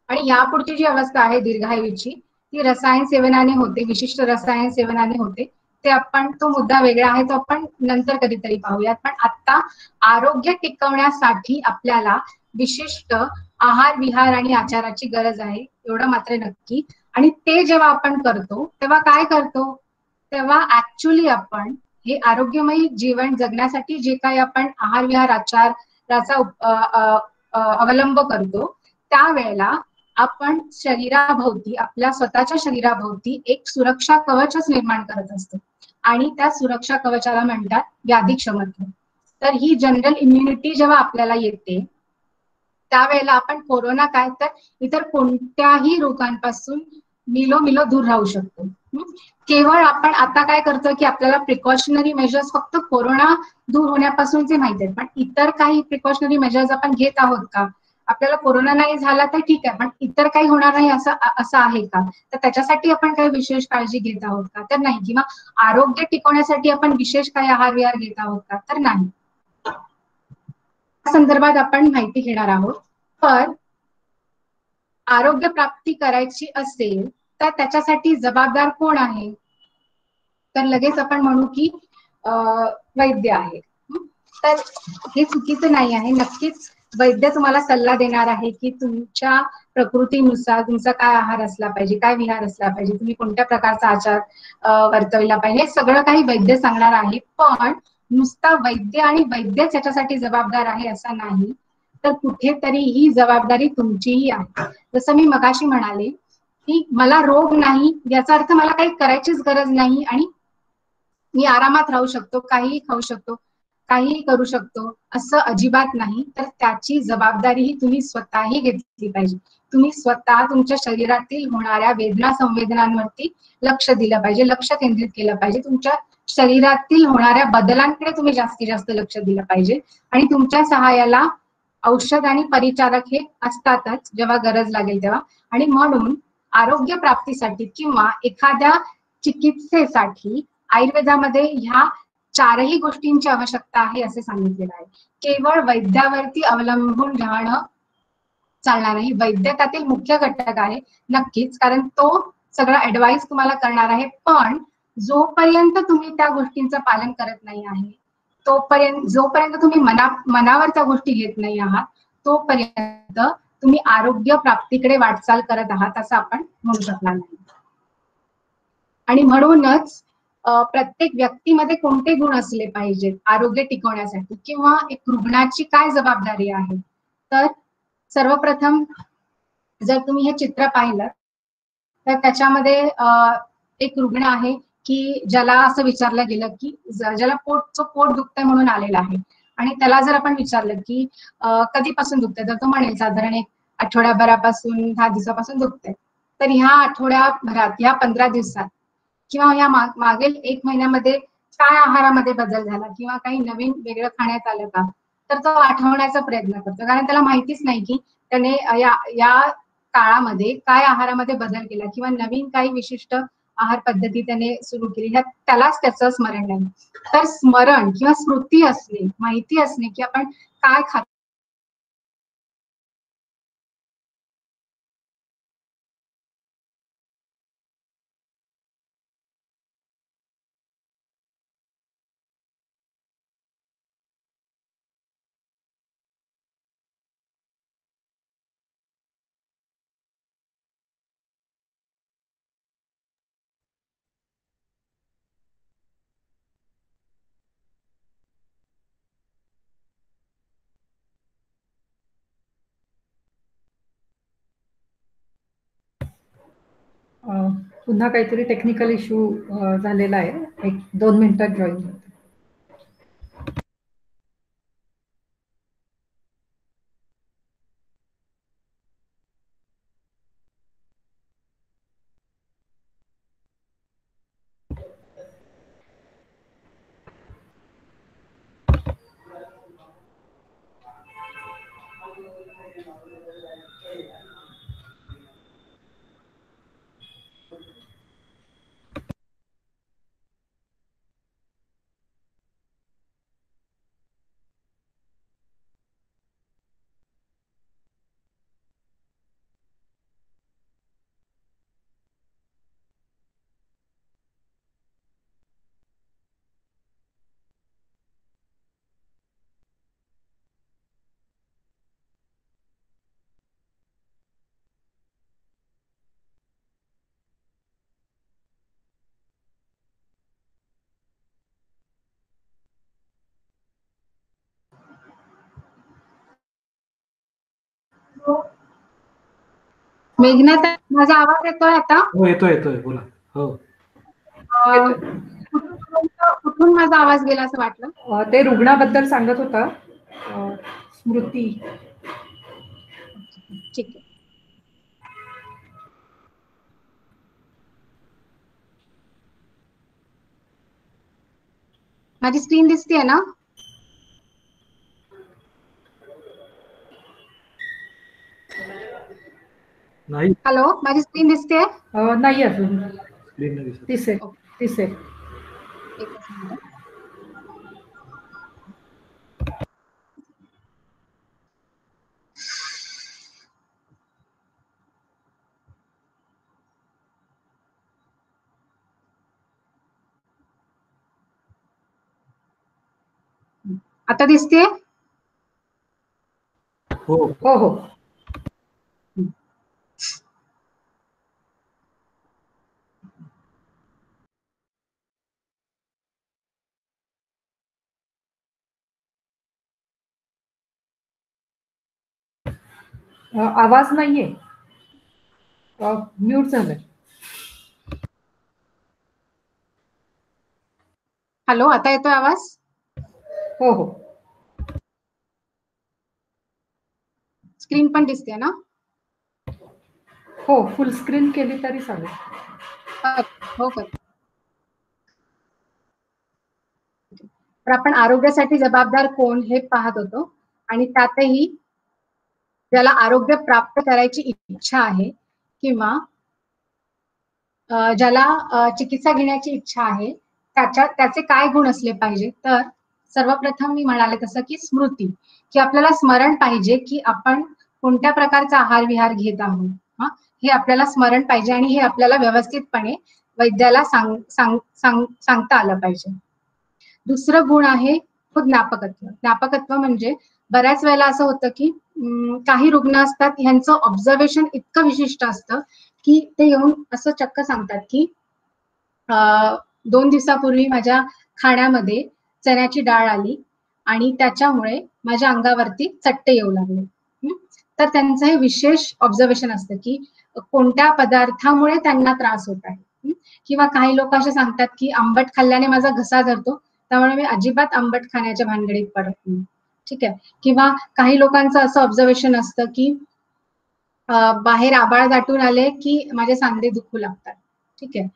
आणि यापुढची जी अवस्था आहे दीर्घायुची ती रसायन सेवनाने होते विशिष्ट रसायन सेवनाने होते. ते आपण तो मुद्दा वेगळा आहे तो आपण नंतर कधीतरी पाहूयात. पण आता आरोग्य टिकवण्यासाठी आपल्याला विशिष्ट आहार विहार आणि आचाराची गरज आहे एवढं मात्र नक्की. आणि ते जेव्हा आपण करतो तेव्हा काय करतो? तेव्हा ऍक्च्युली आपण हे आरोग्यमयी जीवन जगण्यासाठी जे काही आपण आहार विहार आचाराचा अवलंब करतो त्यावेळेला आपण शरीराभोवती आपल्या स्वतःच्या शरीराभोवती एक सुरक्षा कवचच निर्माण करत असतो. आणि त्या सुरक्षा कवचाला म्हणतात व्याधी क्षमता तर ही जनरल इम्युनिटी जेव्हा आपल्याला येते त्यावेळेला आपण कोरोना काय तर इतर कोणत्याही रोगांपासून मिलो मिलो दूर राहू शकतो. केवळ आपण आता काय करतो की आपल्याला प्रिकॉशनरी मेजर्स फक्त कोरोना दूर होण्यापासूनचे माहिती आहेत. पण इतर काही प्रिकॉशनरी मेजर्स आपण घेत आहोत का? आपल्याला कोरोना नाही झाला तर ठीक आहे पण इतर काही होणार नाही असं असं आहे का? तर त्याच्यासाठी आपण काही विशेष काळजी घेत आहोत का? तर नाही किंवा आरोग्य टिकवण्यासाठी आपण विशेष काही आहार विहार घेत आहोत का? तर नाही. संदर्भात आपण माहिती घेणार आहोत. तर आरोग्य प्राप्ती करायची असेल तर त्याच्यासाठी जबाबदार कोण आहे? तर लगेच आपण म्हणू की वैद्य आहे. तर हे चुकीचं नाही आहे. नक्कीच वैद्य तुम्हाला सल्ला देणार आहे की तुमच्या प्रकृतीनुसार तुमचा काय आहार असला पाहिजे काय विहार असला पाहिजे तुम्ही कोणत्या प्रकारचा आचार वर्तविला पाहिजे हे सगळं काही वैद्य सांगणार आहे. पण नुसता वैद्य आणि वैद्यच याच्यासाठी जबाबदार आहे असा नाही. तर कुठेतरी ही जबाबदारी तुमचीही आहे. जसं मी मगाशी म्हणाले की मला रोग नाही याचा अर्थ मला काही करायचीच गरज नाही आणि मी आरामात राहू शकतो काहीही खाऊ शकतो. काहीही करू शकतो असं अजिबात नाही. तर त्याची जबाबदारी ही तुम्ही स्वतःही घेतली पाहिजे. तुम्ही स्वतः तुमच्या शरीरातील होणाऱ्या वेदना संवेदनांवरती लक्ष दिलं पाहिजे लक्ष केंद्रित केलं पाहिजे. तुमच्या शरीरातील होणाऱ्या बदलांकडे तुम्ही जास्तीत जास्त लक्ष दिलं पाहिजे. आणि तुमच्या सहाय्याला औषध आणि परिचारक हे असतातच जेव्हा गरज लागेल तेव्हा. आणि म्हणून आरोग्य प्राप्तीसाठी किंवा एखाद्या चिकित्सेसाठी आयुर्वेदामध्ये ह्या चारही गोष्टींची आवश्यकता आहे असे सांगितलेलं आहे. केवळ वैद्यावरती अवलंबून राहणं चालणार नाही. वैद्य त्यातील मुख्य घटक आहे नक्कीच. कारण तो सगळा ऍडवाइस तुम्हाला करणार आहे. पण जोपर्यंत तुम्ही त्या गोष्टींचं पालन करत नाही आहे तोपर्यंत जोपर्यंत तुम्ही मना मनावर त्या गोष्टी घेत नाही आहात तोपर्यंत तुम्ही आरोग्य प्राप्तीकडे वाटचाल करत आहात असं आपण म्हणू शकणार नाही. आणि म्हणूनच प्रत्येक व्यक्तीमध्ये कोणते गुण असले पाहिजेत आरोग्य टिकवण्यासाठी? किंवा एक रुग्णाची काय जबाबदारी आहे? तर सर्वप्रथम जर तुम्ही हे चित्र पाहिलं तर त्याच्यामध्ये एक रुग्ण आहे की ज्याला असं विचारलं गेलं की ज्याला पोटचं पोट दुखतंय म्हणून आलेलं आहे. आणि त्याला जर आपण विचारलं की कधीपासून दुखतंय? तर तो म्हणेल साधारण एक आठवड्याभरापासून दहा दिवसापासून दुखतंय. तर ह्या आठवड्याभरात ह्या पंधरा दिवसात किंवा या मागील एक महिन्यामध्ये काय आहारामध्ये बदल झाला किंवा काही नवीन वेगळं खाण्यात आलं का? तर तो आठवण्याचा प्रयत्न करतो. कारण त्याला माहितीच नाही की त्याने या या काळामध्ये काय आहारामध्ये बदल केला किंवा नवीन काही विशिष्ट आहार पद्धती त्याने सुरू केली. ह्या त्यालाच त्याचं स्मरण नाही तर स्मरण किंवा स्मृती असणे माहिती असणे की आपण काय खातो पुन्हा काहीतरी टेक्निकल इश्यू झालेला आहे. एक दोन मिनिटात जॉईन होते. मेघनाथ माझा आवाज येतोय आता? हो येतोय येतोय बोला. हो. कुठून माझा आवाज गेला असं वाटलं? ते रुग्णाबद्दल सांगत होता. स्मृती. ठीक आहे. माझी स्क्रीन दिसतीये ना? नाही. हॅलो माझी स्क्रीन दिसते नाही अजून. स्क्रीन नाही दिसत. दिसेल आता दिसते हो हो हो. आवाज नाहीये. म्यूट झालाय. हॅलो आता येतोय आवाज? हो हो. स्क्रीन पण दिसते ना? हो फुल स्क्रीन केली तरी चालेल. हो का तर आपण आरोग्यासाठी जबाबदार कोण हे पाहत होतो. आणि त्यातही ज्याला आरोग्य प्राप्त करायची इच्छा आहे किंवा ज्याला चिकित्सा घेण्याची इच्छा आहे त्याच्या त्याचे काय गुण असले पाहिजे? तर सर्वप्रथम मी म्हणाले तसं की स्मृती की आपल्याला स्मरण पाहिजे की आपण कोणत्या प्रकारचा आहार विहार घेत आहोत. हा? हे आपल्याला स्मरण पाहिजे आणि हे आपल्याला व्यवस्थितपणे वैद्याला सांग सांग सांग सांगता आलं पाहिजे. दुसरं गुण आहे खुद ज्ञापकत्व. ज्ञापकत्व म्हणजे बऱ्याच वेळेला असं होतं की काही रुग्ण असतात ह्यांचं ऑब्झर्वेशन इतकं विशिष्ट असतं की ते येऊन असं चक्क सांगतात की दोन दिवसापूर्वी माझ्या खाण्यामध्ये चण्याची डाळ आली आणि त्याच्यामुळे माझ्या अंगावरती चट्टे येऊ लागले. तर त्यांचं हे विशेष ऑब्झर्वेशन असतं की कोणत्या पदार्थामुळे त्यांना त्रास होत आहे. किंवा काही लोक असे सांगतात की आंबट खाल्ल्याने माझा घसा धरतो त्यामुळे मी अजिबात आंबट खाण्याच्या भानगडीत पडत नाही. ठीक आहे. किंवा काही लोकांचं असं ऑब्झर्वेशन असतं की बाहेर आबाळ दाटून आले की माझे सांधे दुखू लागतात. ठीक आहे.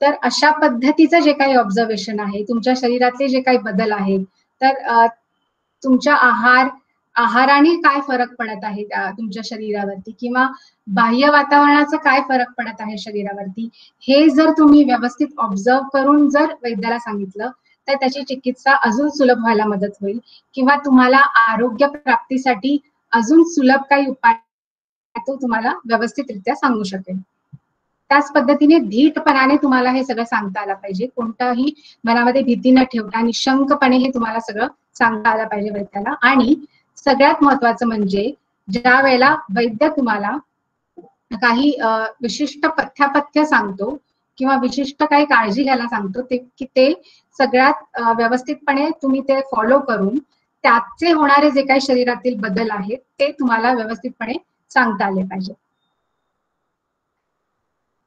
तर अशा पद्धतीचं जे काही ऑब्झर्वेशन आहे तुमच्या शरीरातले जे काही बदल आहेत तर तुमच्या आहार आहाराने काय फरक पडत आहे तुमच्या शरीरावरती? किंवा बाह्य वातावरणाचा काय फरक पडत आहे शरीरावरती? हे जर तुम्ही व्यवस्थित ऑब्झर्व करून जर वैद्याला सांगितलं तर त्याची चिकित्सा अजून सुलभ व्हायला मदत होईल. किंवा तुम्हाला आरोग्य प्राप्तीसाठी अजून सुलभ काही उपाय तो तुम्हाला व्यवस्थितरित्या सांगू शकेल. त्याच पद्धतीने धीटपणाने तुम्हाला हे सगळं सांगता आलं पाहिजे. कोणताही मनामध्ये भीती न ठेवता निशंकपणे हे तुम्हाला सगळं सांगता आलं पाहिजे वैद्याला. आणि सगळ्यात महत्वाचं म्हणजे ज्या वेळेला वैद्य तुम्हाला काही विशिष्ट पथ्यापथ्य सांगतो किंवा विशिष्ट काही काळजी घ्यायला सांगतो ते की ते सगळ्यात व्यवस्थितपणे तुम्ही ते फॉलो करून त्याचे होणारे जे काही शरीरातील बदल आहेत ते तुम्हाला व्यवस्थितपणे सांगता आले पाहिजे.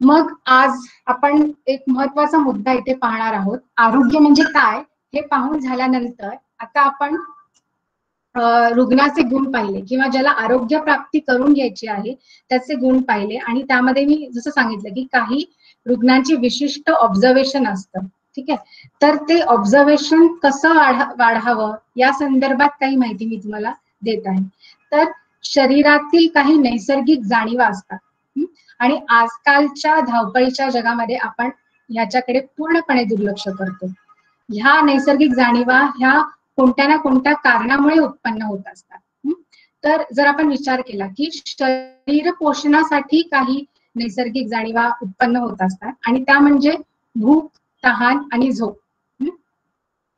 मग आज आपण एक महत्त्वाचा मुद्दा इथे पाहणार आहोत. आरोग्य म्हणजे काय? हे पाहून झाल्यानंतर आता आपण रुग्णाचे गुण पाहिले किंवा ज्याला आरोग्य प्राप्ती करून घ्यायची आहे त्याचे गुण पाहिले. आणि त्यामध्ये मी जसं सांगितलं की काही रुग्णांची विशिष्ट ऑब्झर्वेशन असतं. ठीक आहे? तर ते ऑब्झर्वेशन कसं वाढावं? या संदर्भात काही माहिती मी तुम्हाला देत आहे. तर शरीरातील काही नैसर्गिक जाणीवा असतात. आणि आजकालच्या धावपळीच्या जगामध्ये आपण ह्याच्याकडे पूर्णपणे दुर्लक्ष करतो. ह्या नैसर्गिक जाणीवा ह्या कोणत्या ना कोणत्या कारणामुळे उत्पन्न होत असतात. तर जर आपण विचार केला की शरीर पोषणासाठी काही नैसर्गिक जाणीवा उत्पन्न होत असतात. आणि त्या म्हणजे भूक तहान आणि झोप.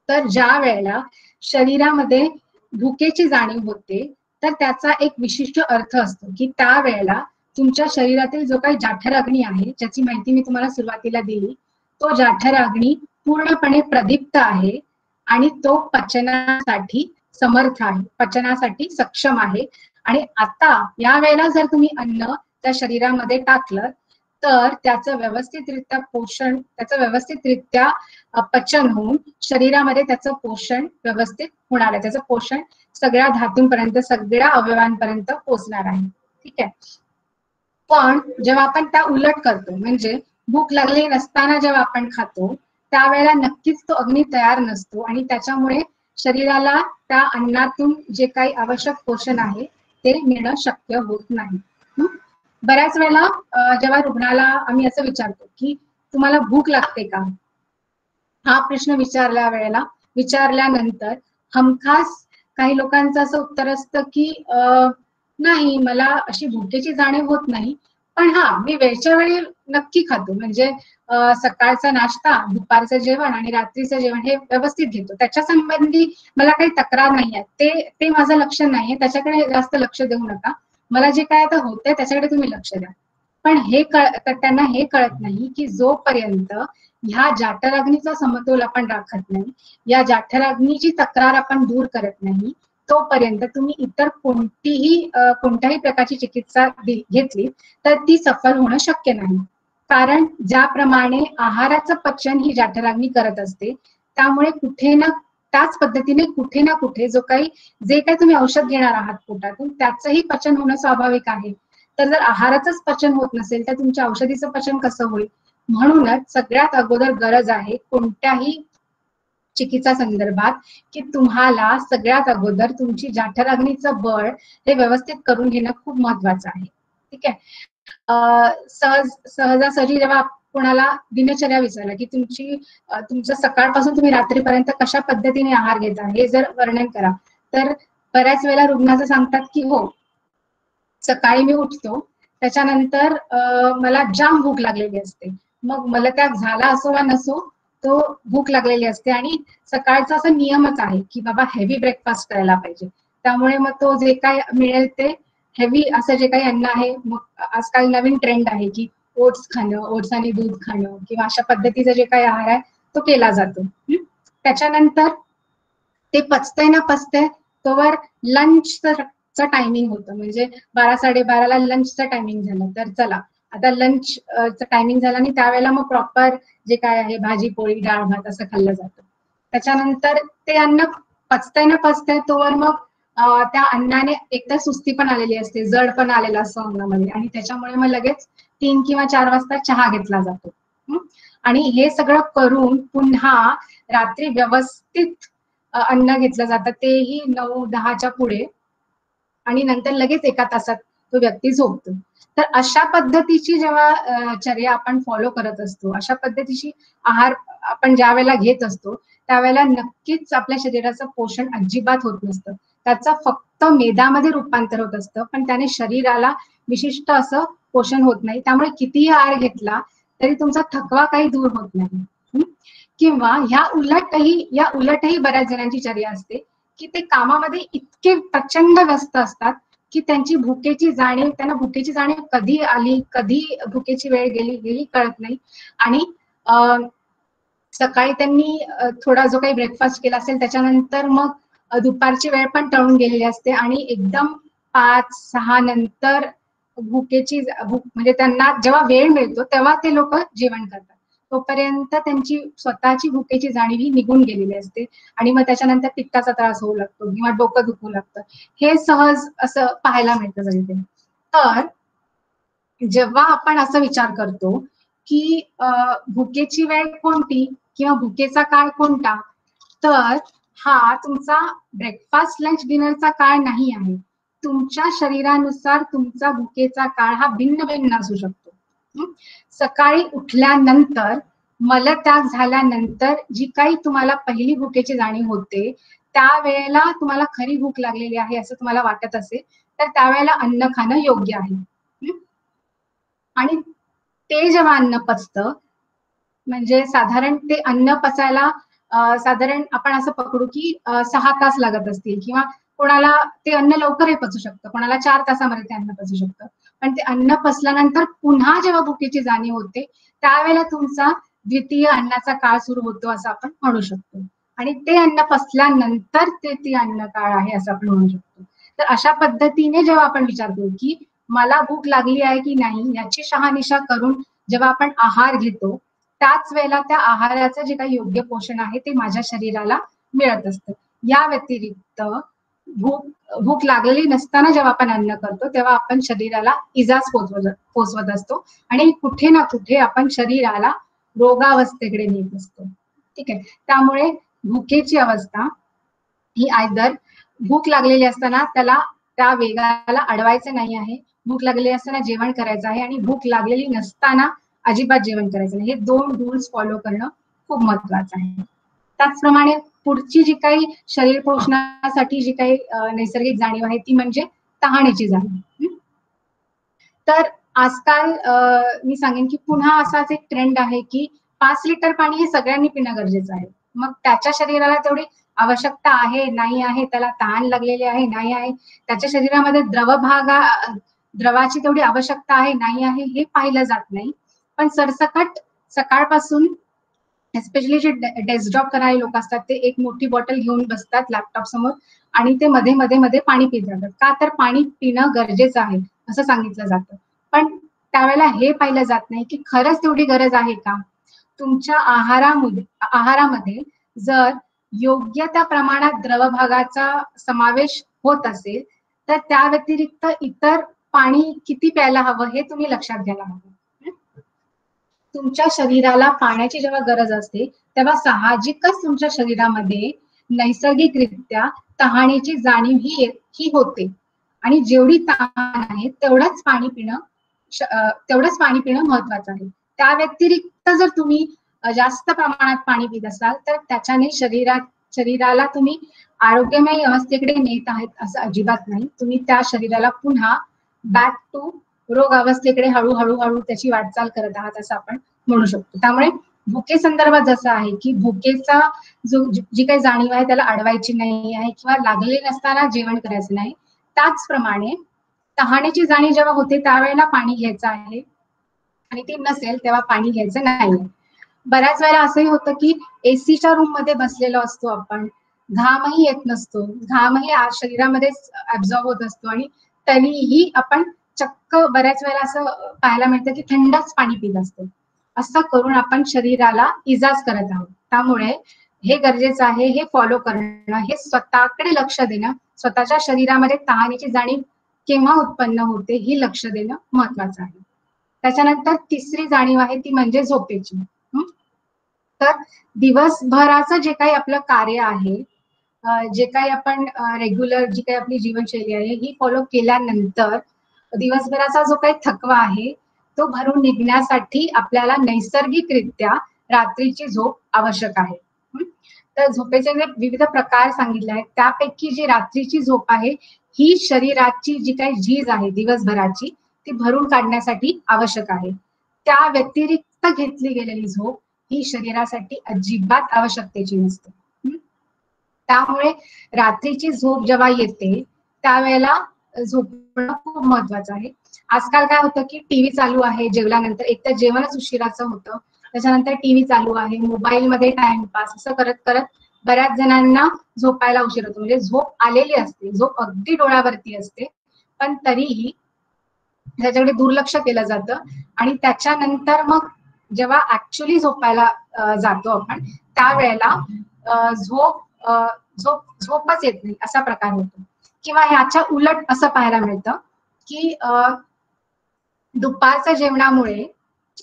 तर ज्या वेळेला शरीरामध्ये भुकेची जाणीव होते तर त्याचा एक विशिष्ट अर्थ असतो की त्या वेळेला तुमच्या शरीरातील जो काही जाठर अग्नी आहे ज्याची माहिती मी तुम्हाला सुरुवातीला दिली तो जाठर अग्नी पूर्णपणे प्रदीप्त आहे आणि तो पचनासाठी समर्थ आहे पचनासाठी सक्षम आहे. आणि आता या वेळेला जर तुम्ही अन्न त्या शरीरामध्ये टाकलं तर त्याचं व्यवस्थितरित्या पोषण त्याचं व्यवस्थितरित्या पचन होऊन शरीरामध्ये त्याचं पोषण व्यवस्थित होणार आहे. त्याचं पोषण सगळ्या धातूंपर्यंत सगळ्या अवयवांपर्यंत पोचणार आहे. ठीक आहे? पण जेव्हा आपण त्या उलट करतो म्हणजे भूक लागली नसताना जेव्हा आपण खातो त्यावेळेला नक्कीच तो अग्नी तयार नसतो आणि त्याच्यामुळे शरीराला त्या अन्नातून जे काही आवश्यक पोषण आहे ते मिळणं शक्य होत नाही. बऱ्याच वेळेला जेव्हा रुग्णाला आम्ही असं विचारतो की तुम्हाला भूक लागते का? हा प्रश्न विचारल्या वेळेला विचारल्यानंतर हमखास काही लोकांचं असं उत्तर असतं की नाही मला अशी भुकेची जाणीव होत नाही. पण हा मी वेळच्या वेळी नक्की खातो. म्हणजे सकाळचा नाश्ता दुपारचं जेवण आणि रात्रीचं जेवण हे व्यवस्थित घेतो. त्याच्या संबंधी मला काही तक्रार नाही आहे ते ते माझं लक्ष नाहीये. त्याच्याकडे जास्त लक्ष देऊ नका. मला जे काय आता होतंय त्याच्याकडे तुम्ही लक्ष द्या. पण हे कळ त्यांना हे कळत नाही की जोपर्यंत ह्या जाठराग्नीचा समतोल आपण राखत नाही या जाठराग्नीची तक्रार आपण दूर करत नाही तोपर्यंत तुम्ही इतर कोणतीही कोणत्याही प्रकारची चिकित्सा घेतली तर ती सफल होणं शक्य नाही. कारण ज्याप्रमाणे आहाराचं पचन ही जाठराग्नी करत असते त्यामुळे कुठे ना त्याच पद्धतीने कुठे ना कुठे जो काही जे काही तुम्ही औषध घेणार आहात पोटातून त्याचंही पचन होणं स्वाभाविक आहे. तर जर आहाराचंच पचन होत नसेल तर तुमच्या औषधीचं पचन कसं होईल? म्हणूनच सगळ्यात अगोदर गरज आहे कोणत्याही चिकित्सा संदर्भात की तुम्हाला सगळ्यात अगोदर तुमची जाठराग्नीचं बळ हे व्यवस्थित करून घेणं खूप महत्वाचं आहे. ठीक आहे? सहज सहजासहजी जेव्हा कोणाला दिनचर्या विचारला की तुमची अं, तुमचं सकाळपासून तुम्ही रात्रीपर्यंत कशा पद्धतीने आहार घेता हे जर वर्णन करा. तर बऱ्याच वेळेला रुग्णाचं सांगतात की हो सकाळी मी उठतो त्याच्यानंतर मला जाम भूक लागलेली असते. मग मला त्या झाला असो वा नसो तो भूक लागलेली असते आणि सकाळचा असा नियमच आहे की बाबा हेवी ब्रेकफास्ट करायला पाहिजे. त्यामुळे मग तो जे काय मिळेल ते हेवी असं जे काही अन्न आहे मग आजकाल नवीन ट्रेंड आहे की ओट्स खाणं ओट्स आणि दूध खाणं किंवा अशा पद्धतीचा जे काही आहार आहे तो केला जातो. त्याच्यानंतर ते पचतंय ना पचतंय तोवर लंचचं टायमिंग होतं. म्हणजे बारा साडेबाराला लंचचं टायमिंग झालं. तर चला आता लंच टायमिंग झाला आणि त्यावेळेला मग प्रॉपर जे काय आहे भाजी पोळी डाळ भात असं खाल्लं जातं. त्याच्यानंतर ते अन्न पचतंय ना पचतंय तोवर मग त्या अन्नाने एकदा सुस्ती पण आलेली असते जड पण आलेला असतो अन्नामध्ये. आणि त्याच्यामुळे मग लगेच तीन किंवा चार वाजता चहा घेतला जातो. आणि हे सगळं करून पुन्हा रात्री व्यवस्थित अन्न घेतलं जातं. तेही नऊ दहाच्या पुढे. आणि नंतर लगेच एका तासात तो व्यक्ती झोपतो. तर अशा पद्धतीची जेव्हा चर्या आपण फॉलो करत असतो अशा पद्धतीची आहार आपण ज्या वेळेला घेत असतो त्यावेळेला नक्कीच आपल्या शरीराचं पोषण अजिबात होत नसतं. त्याचं फक्त मेदामध्ये रूपांतर होत असतं. पण त्याने शरीराला विशिष्ट असं पोषण होत नाही. त्यामुळे कितीही आहार घेतला तरी तुमचा थकवा काही दूर होत नाही. किंवा ह्या उलटही या उलटही बऱ्याच जणांची चर्या असते की ते कामामध्ये इतके प्रचंड व्यस्त असतात की त्यांची भुकेची जाणीव त्यांना भुकेची जाणीव कधी आली कधी भुकेची वेळ गेली गेली कळत नाही. आणि सकाळी त्यांनी थोडा जो काही ब्रेकफास्ट केला असेल त्याच्यानंतर मग दुपारची वेळ पण टळून गेलेली असते. आणि एकदम पाच सहा नंतर भुकेची भूक म्हणजे त्यांना जेव्हा वेळ मिळतो तेव्हा ते लोक जेवण करतात. तोपर्यंत त्यांची स्वतःची भुकेची जाणीव ही निघून गेलेली असते. आणि मग त्याच्यानंतर पित्ताचा त्रास होऊ लागतो किंवा डोकं दुखू लागतं. हे सहज असं पाहायला मिळतं जरी तर जेव्हा आपण असं विचार करतो की भुकेची वेळ कोणती किंवा भुकेचा काळ कोणता तर हा तुमचा ब्रेकफास्ट लंच डिनरचा काळ नाही आहे. तुमच्या शरीरानुसार तुमचा भुकेचा काळ हा भिन्न भिन्न असू शकतो. सकाळी उठल्यानंतर मलत्याग झाल्यानंतर जी काही तुम्हाला पहिली भुकेची जाणीव होते त्यावेळेला तुम्हाला खरी भूक लागलेली आहे असं तुम्हाला वाटत असेल तर त्यावेळेला अन्न खाणं योग्य आहे. आणि ते जेव्हा अन्न पचतं म्हणजे साधारण ते अन्न पचायला साधारण आपण असं पकडू की सहा तास लागत असतील किंवा कोणाला ते अन्न लवकरही पचू शकतं. कोणाला चार तासामध्ये ते अन्न पचू शकतं. पण ते अन्न पचल्यानंतर पुन्हा जेव्हा भुकेची जाणीव होते त्यावेळेला तुमचा द्वितीय अन्नाचा काळ सुरू होतो असं आपण म्हणू शकतो. आणि ते अन्न पचल्यानंतर ते ती अन्न काळ आहे असं आपण म्हणू शकतो. तर अशा पद्धतीने जेव्हा आपण विचार करू की मला भूक लागली आहे की नाही याची शहानिशा करून जेव्हा आपण आहार घेतो त्याच वेळेला त्या आहाराचं जे काही योग्य पोषण आहे ते माझ्या शरीराला मिळत असतं. या व्यतिरिक्त भूक भूक लागलेली नसताना जेव्हा आपण अन्न करतो तेव्हा आपण शरीराला इजाच पोचवत पोचवत असतो. आणि कुठे ना कुठे आपण शरीराला रोगावस्थेकडे नेत असतो. ठीक आहे? त्यामुळे भुकेची अवस्था ही आयदर भूक लागलेली असताना त्याला त्या वेगाला अडवायचं नाही आहे. भूक लागलेली असताना जेवण करायचं आहे आणि भूक लागलेली नसताना अजिबात जेवण करायचं नाही. हे दोन रूल्स फॉलो करणं खूप महत्वाचं आहे. त्याचप्रमाणे पुढची जी काही शरीर पोषणासाठी जी काही नैसर्गिक जाणीव आहे ती म्हणजे तहाण्याची जाणीव. तर आजकाल मी सांगेन की पुन्हा असाच एक ट्रेंड आहे की पाच लिटर पाणी हे सगळ्यांनी पिणं गरजेचं आहे. मग त्याच्या शरीराला तेवढी आवश्यकता आहे नाही आहे त्याला तहान लागलेली आहे नाही आहे त्याच्या शरीरामध्ये द्रवभागा द्रवाची तेवढी आवश्यकता आहे नाही आहे हे पाहिलं जात नाही. पण सरसकट सकाळपासून एस्पेशली जे डेस्कटॉप करणारे लोक असतात ते एक मोठी बॉटल घेऊन बसतात लॅपटॉप समोर आणि ते मध्ये मध्ये मध्ये पाणी पित जातात. का तर पाणी पिणं गरजेचं आहे असं सांगितलं जातं. पण त्यावेळेला हे पाहिलं जात नाही की खरंच तेवढी गरज आहे का? तुमच्या आहारामध्ये आहारामध्ये जर योग्य त्या प्रमाणात द्रवभागाचा समावेश होत असेल तर त्या व्यतिरिक्त इतर पाणी किती प्यायला हवं हे तुम्ही लक्षात घ्यायला हवं. तुमच्या शरीराला पाण्याची जेव्हा गरज असते तेव्हा साहजिकच तुमच्या शरीरामध्ये नैसर्गिकरित्या तहानेची जाणीव ही ही होते. आणि जेवढी तहान आहे तेवढंच पाणी पिणं तेवढंच पाणी पिणं महत्वाचं आहे. त्या व्यतिरिक्त जर तुम्ही जास्त प्रमाणात पाणी पित असाल तर त्याच्याने शरीरात शरीराला तुम्ही आरोग्यमय अवस्थेकडे नेत आहेत असं अजिबात नाही. तुम्ही त्या शरीराला पुन्हा बॅक टू रोग अवस्थेकडे हळूहळू हळू त्याची वाटचाल करत आहात असं आपण म्हणू शकतो. त्यामुळे भुके संदर्भात जसं आहे की भुकेचा जो जी काही जाणीव आहे त्याला अडवायची नाही आहे किंवा लागले नसताना जेवण करायचं नाही. त्याचप्रमाणे तहाणीची जाणीव जेव्हा होते त्यावेळेला पाणी घ्यायचं आहे. आणि ती नसेल तेव्हा पाणी घ्यायचं नाही. बऱ्याच वेळेला असंही होतं की एसीच्या रूममध्ये बसलेलो असतो आपण. घामही येत नसतो. घामही शरीरामध्ये ऍब्झॉर्ब होत असतो आणि तरीही आपण चक्क बऱ्याच वेळेला असं पाहायला मिळतं की थंडच पाणी पित असते. असं करून आपण शरीराला इजाज करत आहोत. त्यामुळे हे गरजेचं आहे हे फॉलो करणं हे स्वतःकडे लक्ष देणं स्वतःच्या शरीरामध्ये तहानीची जाणीव केव्हा उत्पन्न होते ही लक्ष देणं महत्वाचं आहे. त्याच्यानंतर तिसरी जाणीव आहे ती म्हणजे झोपेची. तर दिवसभराचं जे काही आपलं कार्य आहे जे काही आपण रेग्युलर जी काही आपली जीवनशैली आहे ही फॉलो केल्यानंतर दिवसभराचा जो काही थकवा आहे तो भरून निघण्यासाठी आपल्याला नैसर्गिकरित्या रात्रीची झोप आवश्यक आहे. तर झोपेचे जे विविध प्रकार सांगितले आहेत त्यापैकी जी रात्रीची झोप आहे ही शरीराची जी काही झीज आहे दिवसभराची ती भरून काढण्यासाठी आवश्यक आहे. त्या व्यतिरिक्त घेतली गेलेली झोप ही शरीरासाठी अजिबात आवश्यकतेची नसते. त्यामुळे रात्रीची झोप जेव्हा येते त्यावेळेला झोपणं खूप महत्वाचं आहे. आजकाल काय होतं की टीव्ही चालू आहे जेवल्यानंतर एक तर जेवणच उशिराचं होतं. त्याच्यानंतर टीव्ही चालू आहे मोबाईल मध्ये टाइमपास असं करत करत बऱ्याच जणांना झोपायला उशीर होतो. म्हणजे झोप आलेली असते झोप अगदी डोळ्यावरती असते. पण तरीही त्याच्याकडे दुर्लक्ष केलं जातं आणि त्याच्यानंतर मग जेव्हा ऍक्च्युली झोपायला जातो आपण त्यावेळेला झोप झोप झोपच येत नाही असा प्रकार होतो. किंवा ह्याच्या उलट असं पाहायला मिळतं की दुपारच्या जेवणामुळे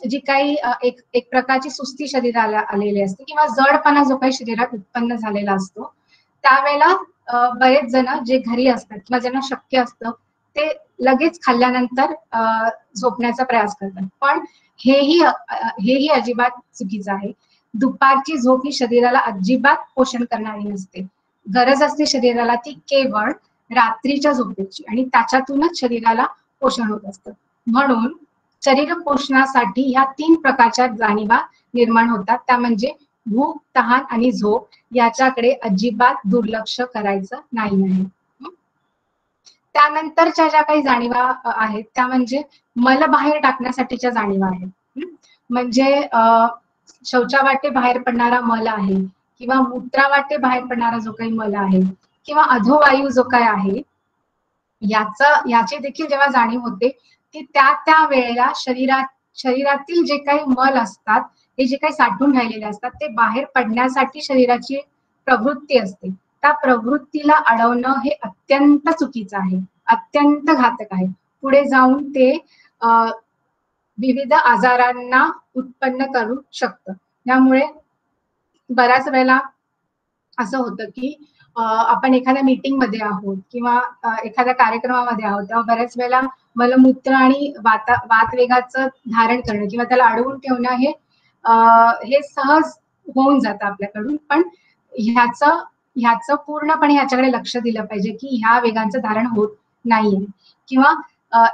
जी काही एक एक प्रकारची सुस्ती शरीराला आलेली असते किंवा जडपणा जो काही शरीरात उत्पन्न झालेला असतो त्यावेळेला बरेच जण जे घरी असतात किंवा ज्यांना शक्य असतं ते लगेच खाल्ल्यानंतर झोपण्याचा प्रयास करतात. पण हेही हेही अजिबात चुकीचं आहे. दुपारची झोप ही शरीराला अजिबात पोषण करणारी नसते. गरज असते शरीराला ती केवळ रात्रीच्या झोपेची आणि त्याच्यातूनच शरीराला पोषण होत असतं. म्हणून शरीर पोषणासाठी ह्या तीन प्रकारच्या जाणीवा निर्माण होतात. त्या म्हणजे भूक तहान आणि झोप याच्याकडे अजिबात दुर्लक्ष करायचं नाही आहे. त्यानंतरच्या ज्या काही जाणीवा आहेत त्या म्हणजे मल बाहेर टाकण्यासाठीच्या जाणीवा आहेत. म्हणजे शौचा शौचावाटे बाहेर पडणारा मल आहे किंवा मूत्रावाटे बाहेर पडणारा जो काही मल आहे किंवा अधोवायू जो काय आहे याचा याची देखील जेव्हा जाणीव होते ती त्या त्या वेळेला शरीरात शरीरातील जे काही मल असतात हे जे काही साठून राहिलेले असतात ते बाहेर पडण्यासाठी शरीराची प्रवृत्ती असते. त्या प्रवृत्तीला अडवणं हे अत्यंत चुकीचं आहे अत्यंत घातक आहे. पुढे जाऊन ते अं, विविध आजारांना उत्पन्न करू शकतं. त्यामुळे बऱ्याच वेळेला असं होतं की आपण एखाद्या मीटिंगमध्ये आहोत किंवा एखाद्या कार्यक्रमामध्ये आहोत तेव्हा बऱ्याच वेळेला मलमूत्र आणि वाता वातवेगाचं धारण करणं किंवा त्याला अडवून ठेवणं हे हे सहज होऊन जातं आपल्याकडून. पण ह्याचं ह्याचं पूर्णपणे ह्याच्याकडे लक्ष दिलं पाहिजे की ह्या वेगांचं धारण होत नाहीये. किंवा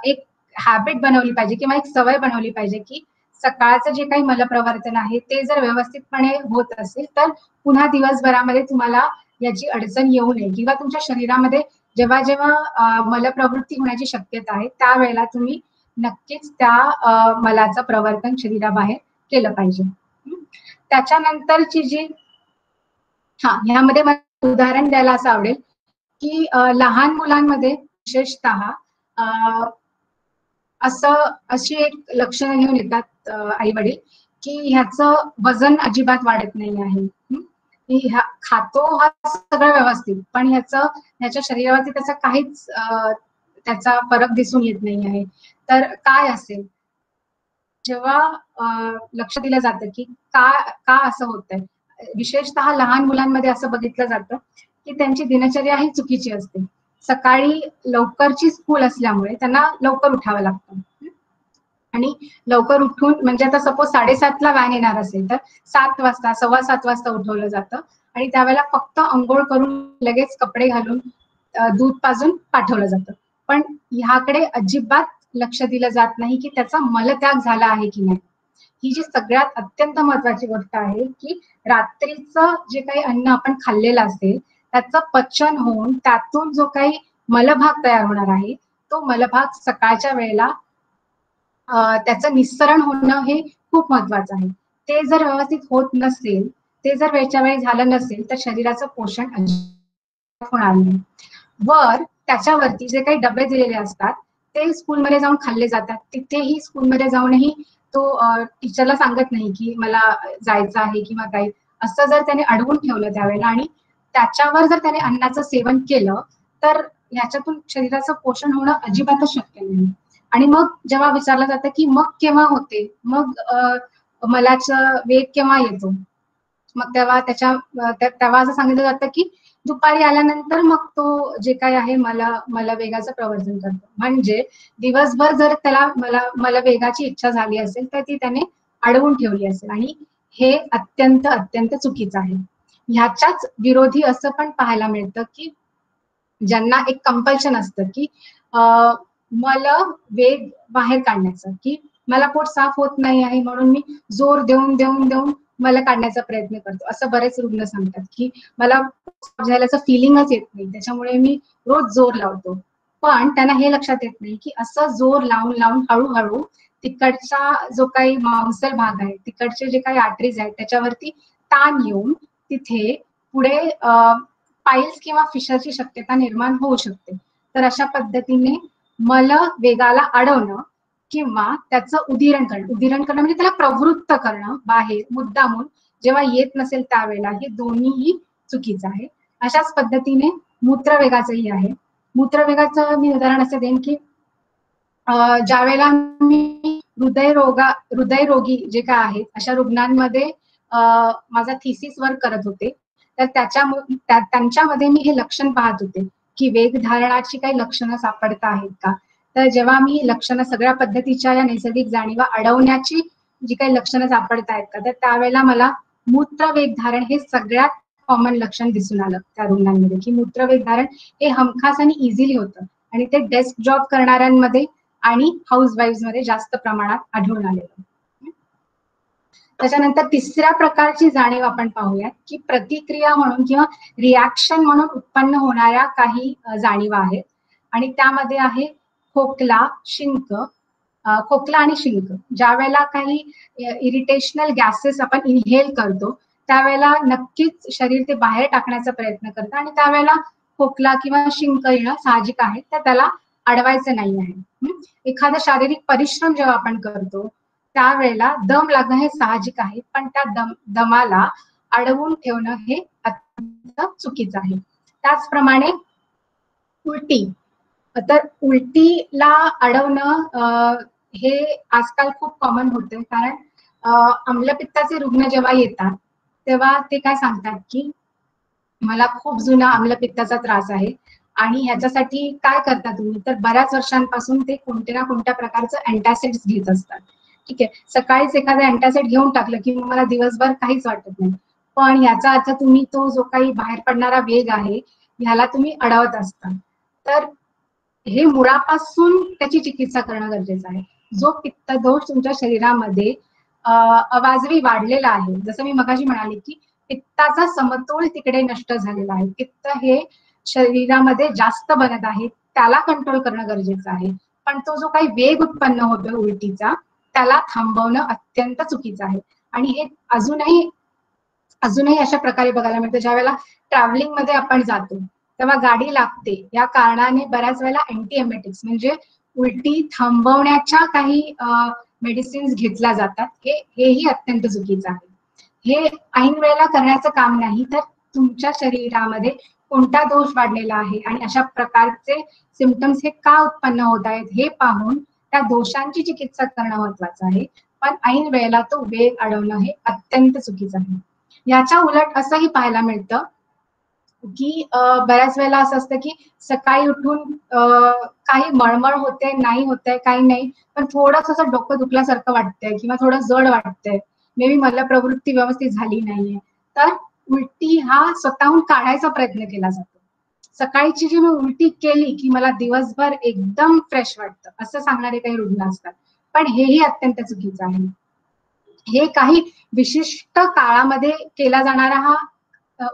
एक हॅबिट बनवली पाहिजे किंवा एक सवय बनवली पाहिजे की सकाळचं जे काही मलप्रवर्तन आहे ते जर व्यवस्थितपणे होत असेल तर पुन्हा दिवसभरामध्ये तुम्हाला याची अडचण येऊ नये. किंवा तुमच्या शरीरामध्ये जेव्हा जेव्हा मलप्रवृत्ती होण्याची शक्यता आहे त्यावेळेला तुम्ही नक्कीच त्या मलाचं प्रवर्तन शरीराबाहेर केलं पाहिजे. त्याच्यानंतरची जी हा ह्यामध्ये मला उदाहरण द्यायला असं आवडेल की लहान मुलांमध्ये विशेषतः असं अशी एक लक्षणं घेऊन येतात आई वडील की ह्याचं वजन अजिबात वाढत नाही आहे. की ह्या खातो हा सगळं व्यवस्थित पण ह्याचं ह्याच्या शरीरावरती त्याचा काहीच त्याचा फरक दिसून येत नाही आहे. तर काय असेल? जेव्हा लक्ष दिलं जातं की का का असं होतंय? विशेषतः लहान मुलांमध्ये असं बघितलं जातं की त्यांची दिनचर्या ही चुकीची असते. सकाळी लवकरची स्कूल असल्यामुळे त्यांना लवकर उठावं लागतं. आणि लवकर उठून म्हणजे आता सपोज साडेसातला व्हॅन येणार असेल तर सात वाजता सव्वा सात वाजता उठवलं जातं. आणि त्यावेळेला फक्त अंघोळ करून लगेच कपडे घालून दूध पाजून पाठवलं जातं. पण ह्याकडे अजिबात लक्ष दिलं जात नाही की त्याचा मलत्याग झाला आहे की नाही. ही जी सगळ्यात अत्यंत महत्वाची गोष्ट आहे की रात्रीचं जे काही अन्न आपण खाल्लेलं असेल त्याचं पचन होऊन त्यातून जो काही मलभाग तयार होणार आहे तो मलभाग सकाळच्या वेळेला त्याचं निस्सरण होणं हे खूप महत्वाचं आहे. ते जर व्यवस्थित होत नसेल ते जर वेळच्या वेळी झालं नसेल तर शरीराचं पोषण होणार नाही. वर त्याच्यावरती जे काही डबे दिलेले असतात ते स्कूलमध्ये जाऊन खाल्ले जातात. तिथेही स्कूलमध्ये जाऊनही तो टीचरला सांगत नाही की मला जायचं आहे किंवा काही. असं जर त्याने अडवून ठेवलं त्यावेळेला आणि त्याच्यावर जर त्याने अन्नाचं सेवन केलं तर याच्यातून शरीराचं पोषण होणं अजिबातच शक्य नाही. आणि मग जेव्हा विचारलं जातं की मग केव्हा होते? मग मलाचा वेग केव्हा येतो? मग तेव्हा त्याच्या तेव्हा असं सांगितलं जातं की दुपारी आल्यानंतर मग तो जे काय आहे मला मला वेगाचं प्रवर्तन करतो. म्हणजे दिवसभर जर त्याला मला मला वेगाची इच्छा झाली असेल तर ती त्याने अडवून ठेवली असेल. आणि हे अत्यंत अत्यंत चुकीचं आहे. ह्याच्याच विरोधी असं पण पाहायला मिळतं की ज्यांना एक कंपल्शन असतं की मला वेग बाहेर काढण्याचा की मला पोट साफ होत नाही आहे म्हणून मी जोर देऊन देऊन देऊन मला काढण्याचा प्रयत्न करतो. असं बरेच रुग्ण सांगतात की मला साफ झाल्याचं फिलिंगच येत नाही. त्याच्यामुळे मी रोज जोर लावतो. पण त्यांना हे लक्षात येत नाही की असं जोर लावून लावून हळूहळू तिकडचा जो काही मांसल भाग आहे तिकडचे जे काही आर्टरीज आहेत त्याच्यावरती ताण येऊन तिथे पुढे पाईल्स किंवा फिशरची शक्यता निर्माण होऊ शकते. तर अशा पद्धतीने मल वेगाला अडवणं किंवा त्याचं उदिरण करणं. उदिरण करणं म्हणजे त्याला प्रवृत्त करणं बाहेर मुद्दामून. जेव्हा येत नसेल त्यावेळेला हे दोन्हीही चुकीचं आहे. अशाच पद्धतीने मूत्रवेगाचंही आहे. मूत्रवेगाचं मी उदाहरण असं देईन की ज्या वेळेला मी हृदयरोगा हृदयरोगी जे काय आहेत अशा रुग्णांमध्ये माझा थिसिस वर्क करत होते तर त्याच्या त्यांच्यामध्ये मी हे लक्षण पाहत होते. की वेग धारणाची काही लक्षणं सापडता आहेत का? तर जेव्हा मी लक्षणं सगळ्या पद्धतीच्या या नैसर्गिक जाणीवा अडवण्याची जी काही लक्षणं सापडत आहेत का तर त्यावेळेला मला मूत्रवेग धारण हे सगळ्यात कॉमन लक्षण दिसून आलं त्या रुग्णांमध्ये की मूत्रवेग धारण हे हमखास आणि इझिली होतं आणि ते डेस्क जॉब करणाऱ्यांमध्ये आणि हाऊसमध्ये जास्त प्रमाणात आढळून आलेलं. त्याच्यानंतर तिसऱ्या प्रकारची जाणीव आपण पाहूयात की प्रतिक्रिया म्हणून किंवा रिॲक्शन म्हणून उत्पन्न होणाऱ्या काही जाणीवा आहेत. आणि त्यामध्ये आहे खोकला शिंक खोकला आणि शिंक. ज्या वेळेला काही इरिटेशनल गॅसेस आपण इनहेल करतो त्यावेळेला नक्कीच शरीर ते बाहेर टाकण्याचा प्रयत्न करतं. आणि त्यावेळेला खोकला किंवा शिंक येणं साहजिक आहे तर त्याला अडवायचं नाही आहे. एखादा शारीरिक परिश्रम जेव्हा आपण करतो त्यावेळेला दम लागणं हे साहजिक आहे पण त्या दम दमाला अडवून ठेवणं हे अत्यंत चुकीचं आहे. त्याचप्रमाणे उलटी तर उलटीला अडवणं हे आजकाल खूप कॉमन होते कारण आम्लपित्ताचे रुग्ण जेव्हा येतात तेव्हा ते काय सांगतात की मला खूप जुना आम्लपित्ताचा त्रास आहे आणि ह्याच्यासाठी काय करता तुम्ही? तर बऱ्याच वर्षांपासून ते कोणत्या ना कोणत्या प्रकारचं अँटासिड्स घेत असतात. ठीक आहे. सकाळीच एखादं अँटासिड घेऊन टाकलं की मला दिवसभर काहीच वाटत नाही. पण याचा अर्थ तुम्ही तो जो काही बाहेर पडणारा वेग आहे ह्याला तुम्ही अडवत असता. तर हे मुळापासून त्याची चिकित्सा करणं गरजेचं आहे. जो पित्तदोष तुमच्या शरीरामध्ये अवाजवी वाढलेला आहे. जसं मी मगाशी म्हणाले की पित्ताचा समतोल तिकडे नष्ट झालेला आहे. पित्त हे शरीरामध्ये जास्त बनत आहे त्याला कंट्रोल करणं गरजेचं आहे. पण तो जो काही वेग उत्पन्न होतोय उलटीचा त्याला थांबवणं अत्यंत चुकीचं आहे. आणि हे अजूनही अजूनही अशा प्रकारे बघायला मिळतं. ज्या वेळेला ट्रॅव्हलिंगमध्ये आपण जातो तेव्हा गाडी लागते. या कारणाने बऱ्याच वेळेला अँटीएमेटिक्स म्हणजे उलटी थांबवण्याच्या काही मेडिसिन्स घेतल्या जातात. हे हेही अत्यंत चुकीचं आहे. हे ऐन वेळेला करण्याचं काम नाही तर तुमच्या शरीरामध्ये कोणता दोष वाढलेला आहे? आणि अशा प्रकारचे सिमटम्स हे का उत्पन्न होत आहेत? हे पाहून त्या दोषांची चिकित्सा करणं महत्वाचं आहे. पण ऐन वेळेला तो वेग अडवणं हे अत्यंत चुकीचं आहे. याच्या उलट असंही पाहायला मिळतं की बऱ्याच वेळेला असं असतं की सकाळी उठून काही मळमळ होते नाही होते काही नाही पण थोडंसं असं डोकं दुखल्यासारखं वाटतंय किंवा थोडं जड वाटतंय. मे बी मला प्रवृत्ती व्यवस्थित झाली नाहीये. तर उलटी हा स्वतःहून काढायचा प्रयत्न केला जातो. सकाळीची जी मी उलटी केली की मला दिवसभर एकदम फ्रेश वाटतं. असं सांगणारे काही रुग्ण असतात. पण हेही अत्यंत चुकीचं आहे. हे काही विशिष्ट काळामध्ये केला जाणारा हा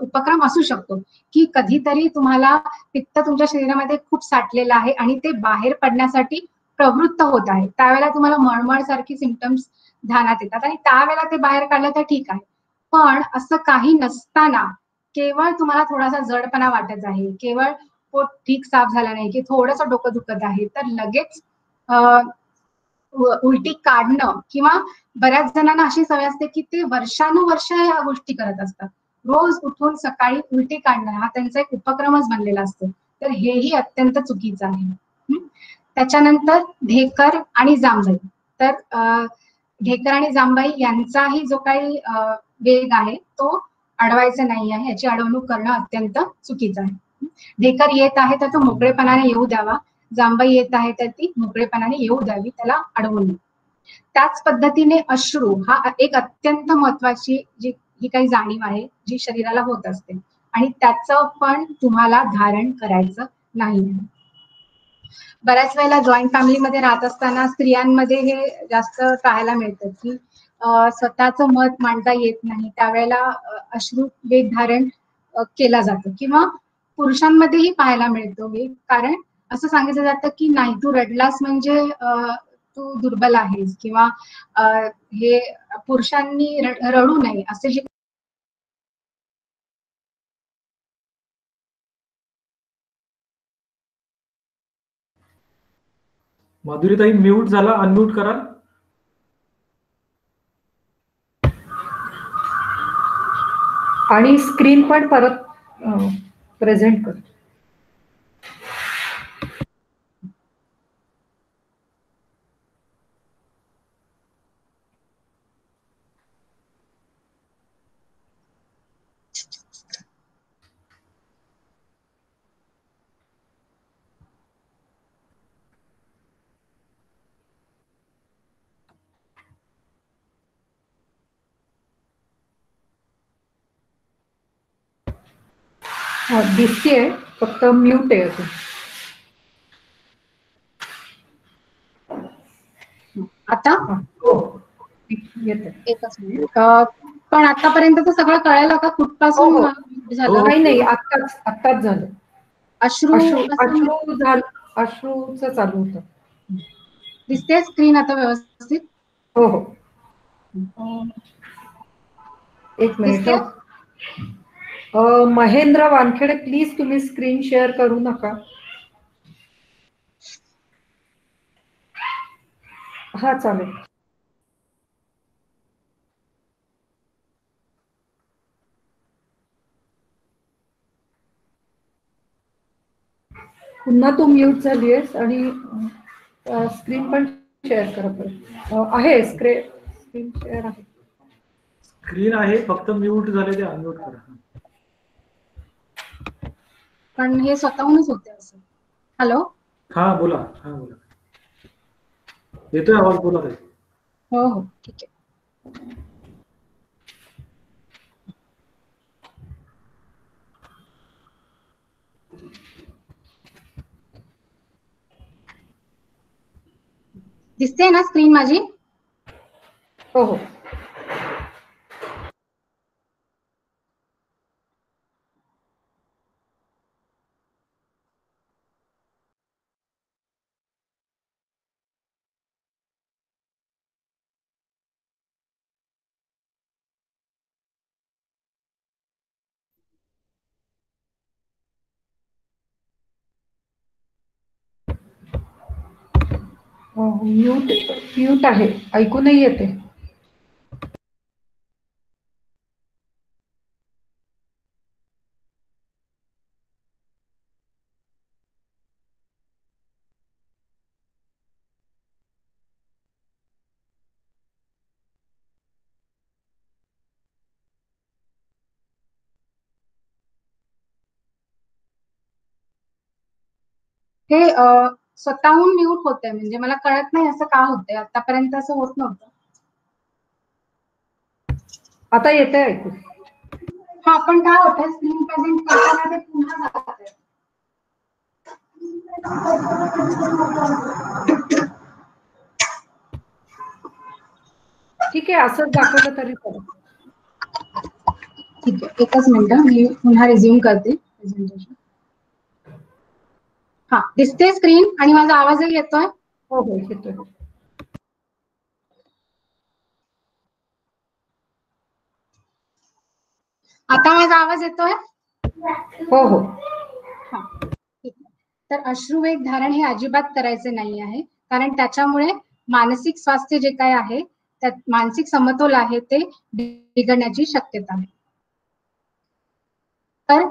उपक्रम असू शकतो की कधीतरी तुम्हाला पित्त तुमच्या शरीरामध्ये खूप साठलेलं आहे आणि ते बाहेर पडण्यासाठी प्रवृत्त होत आहे. त्यावेळेला तुम्हाला मळमळ सारखी सिमटम्स ध्यानात येतात आणि त्यावेळेला ते बाहेर काढलं तर ठीक आहे. पण असं काही नसताना केवळ तुम्हाला थोडासा जडपणा वाटत आहे केवळ पोट ठीक साफ झाला नाही की थोडंसं डोकं दुखत आहे तर लगेच उलटी काढणं किंवा बऱ्याच जणांना अशी सवय असते की ते वर्षानुवर्ष या गोष्टी करत असतात. रोज उठून सकाळी उलटी काढणं हा त्यांचा एक उपक्रमच बनलेला असतो. तर हेही अत्यंत चुकीचं आहे. त्याच्यानंतर ढेकर आणि जांभई. तर ढेकर आणि जांभई यांचाही जो काही वेग आहे तो अडवायचं नाही आहे. याची अडवणूक करणं अत्यंत चुकीचं आहे. ढेकर येत आहे तर तो मोकळेपणाने येऊ द्यावा. जांभई येत आहे तर ती मोकळेपणाने येऊ द्यावी. त्याला अडवू नये त्याच पद्धतीने अश्रू हा एक अत्यंत महत्वाची जी ही काही जाणीव आहे जी शरीराला होत असते. आणि त्याचं पण तुम्हाला धारण करायचं नाही. आहे बऱ्याच वेळेला जॉईंट फॅमिलीमध्ये राहत असताना स्त्रियांमध्ये हे जास्त पाहायला मिळतं की स्वतःचं मत मांडता येत नाही. त्यावेळेला अश्रू वेग धारण केला जातो. किंवा पुरुषांमध्येही पाहायला मिळतो हे. कारण असं सांगितलं जातं की नाही तू रडलास म्हणजे तू दुर्बल आहेस. किंवा हे पुरुषांनी रडू नये असे जे माधुरीताई म्यूट झाला. अनम्यूट करा. आणि स्क्रीन पण परत प्रेझेंट कर दिसतेय फक्त म्यूट आहे अजून. आता? हा, हो. पण आतापर्यंत तर सगळं कळायला का कुठपासून हो, झालं? हो. नाही आत्ताच आत्ताच झालं. अश्रू अश्रू अश्रूच चालू होतं. दिसते स्क्रीन आता व्यवस्थित? हो हो. एक मिनिट. महेंद्र वानखेडे प्लीज तुम्ही स्क्रीन शेअर करू नका. हा चालेल. पुन्हा तू म्यूट झाली आहेस आणि स्क्रीन पण शेअर करा आहे स्क्रीन शेअर आहे. स्क्रीन आहे फक्त म्यूट झाले ते अनम्यूट करा. पण हे स्वतःहूनच होते असं. हॅलो हा बोला. हा बोला. येतोय आवाज? बोला हो हो. ठीक आहे. दिसते ना स्क्रीन माझी? हो हो. म्यूट म्यूट आहे. ऐकू नाही येते. हे स्वतःहून म्यूट होतंय. म्हणजे मला कळत नाही असं का होतंय. आतापर्यंत असं होत नव्हतं. आता येते ऐकू हा पण काय होतंय? स्क्रीन प्रेझेंट करताना ते पुन्हा ठीक आहे असंच दाखवलं तरी ठीक आहे एकच मिनिट. मी पुन्हा रिझ्यूम करते. प्रेझेंटेशन हा दिसते स्क्रीन आणि माझा आवाजही येतोय. हो हो येतोय. आता माझा आवाज येतोय? हो हो. तर अश्रुवेग धारण हे अजिबात करायचे नाही आहे. कारण त्याच्यामुळे मानसिक स्वास्थ्य जे काय आहे त्यात मानसिक समतोल आहे ते बिघडण्याची शक्यता आहे. तर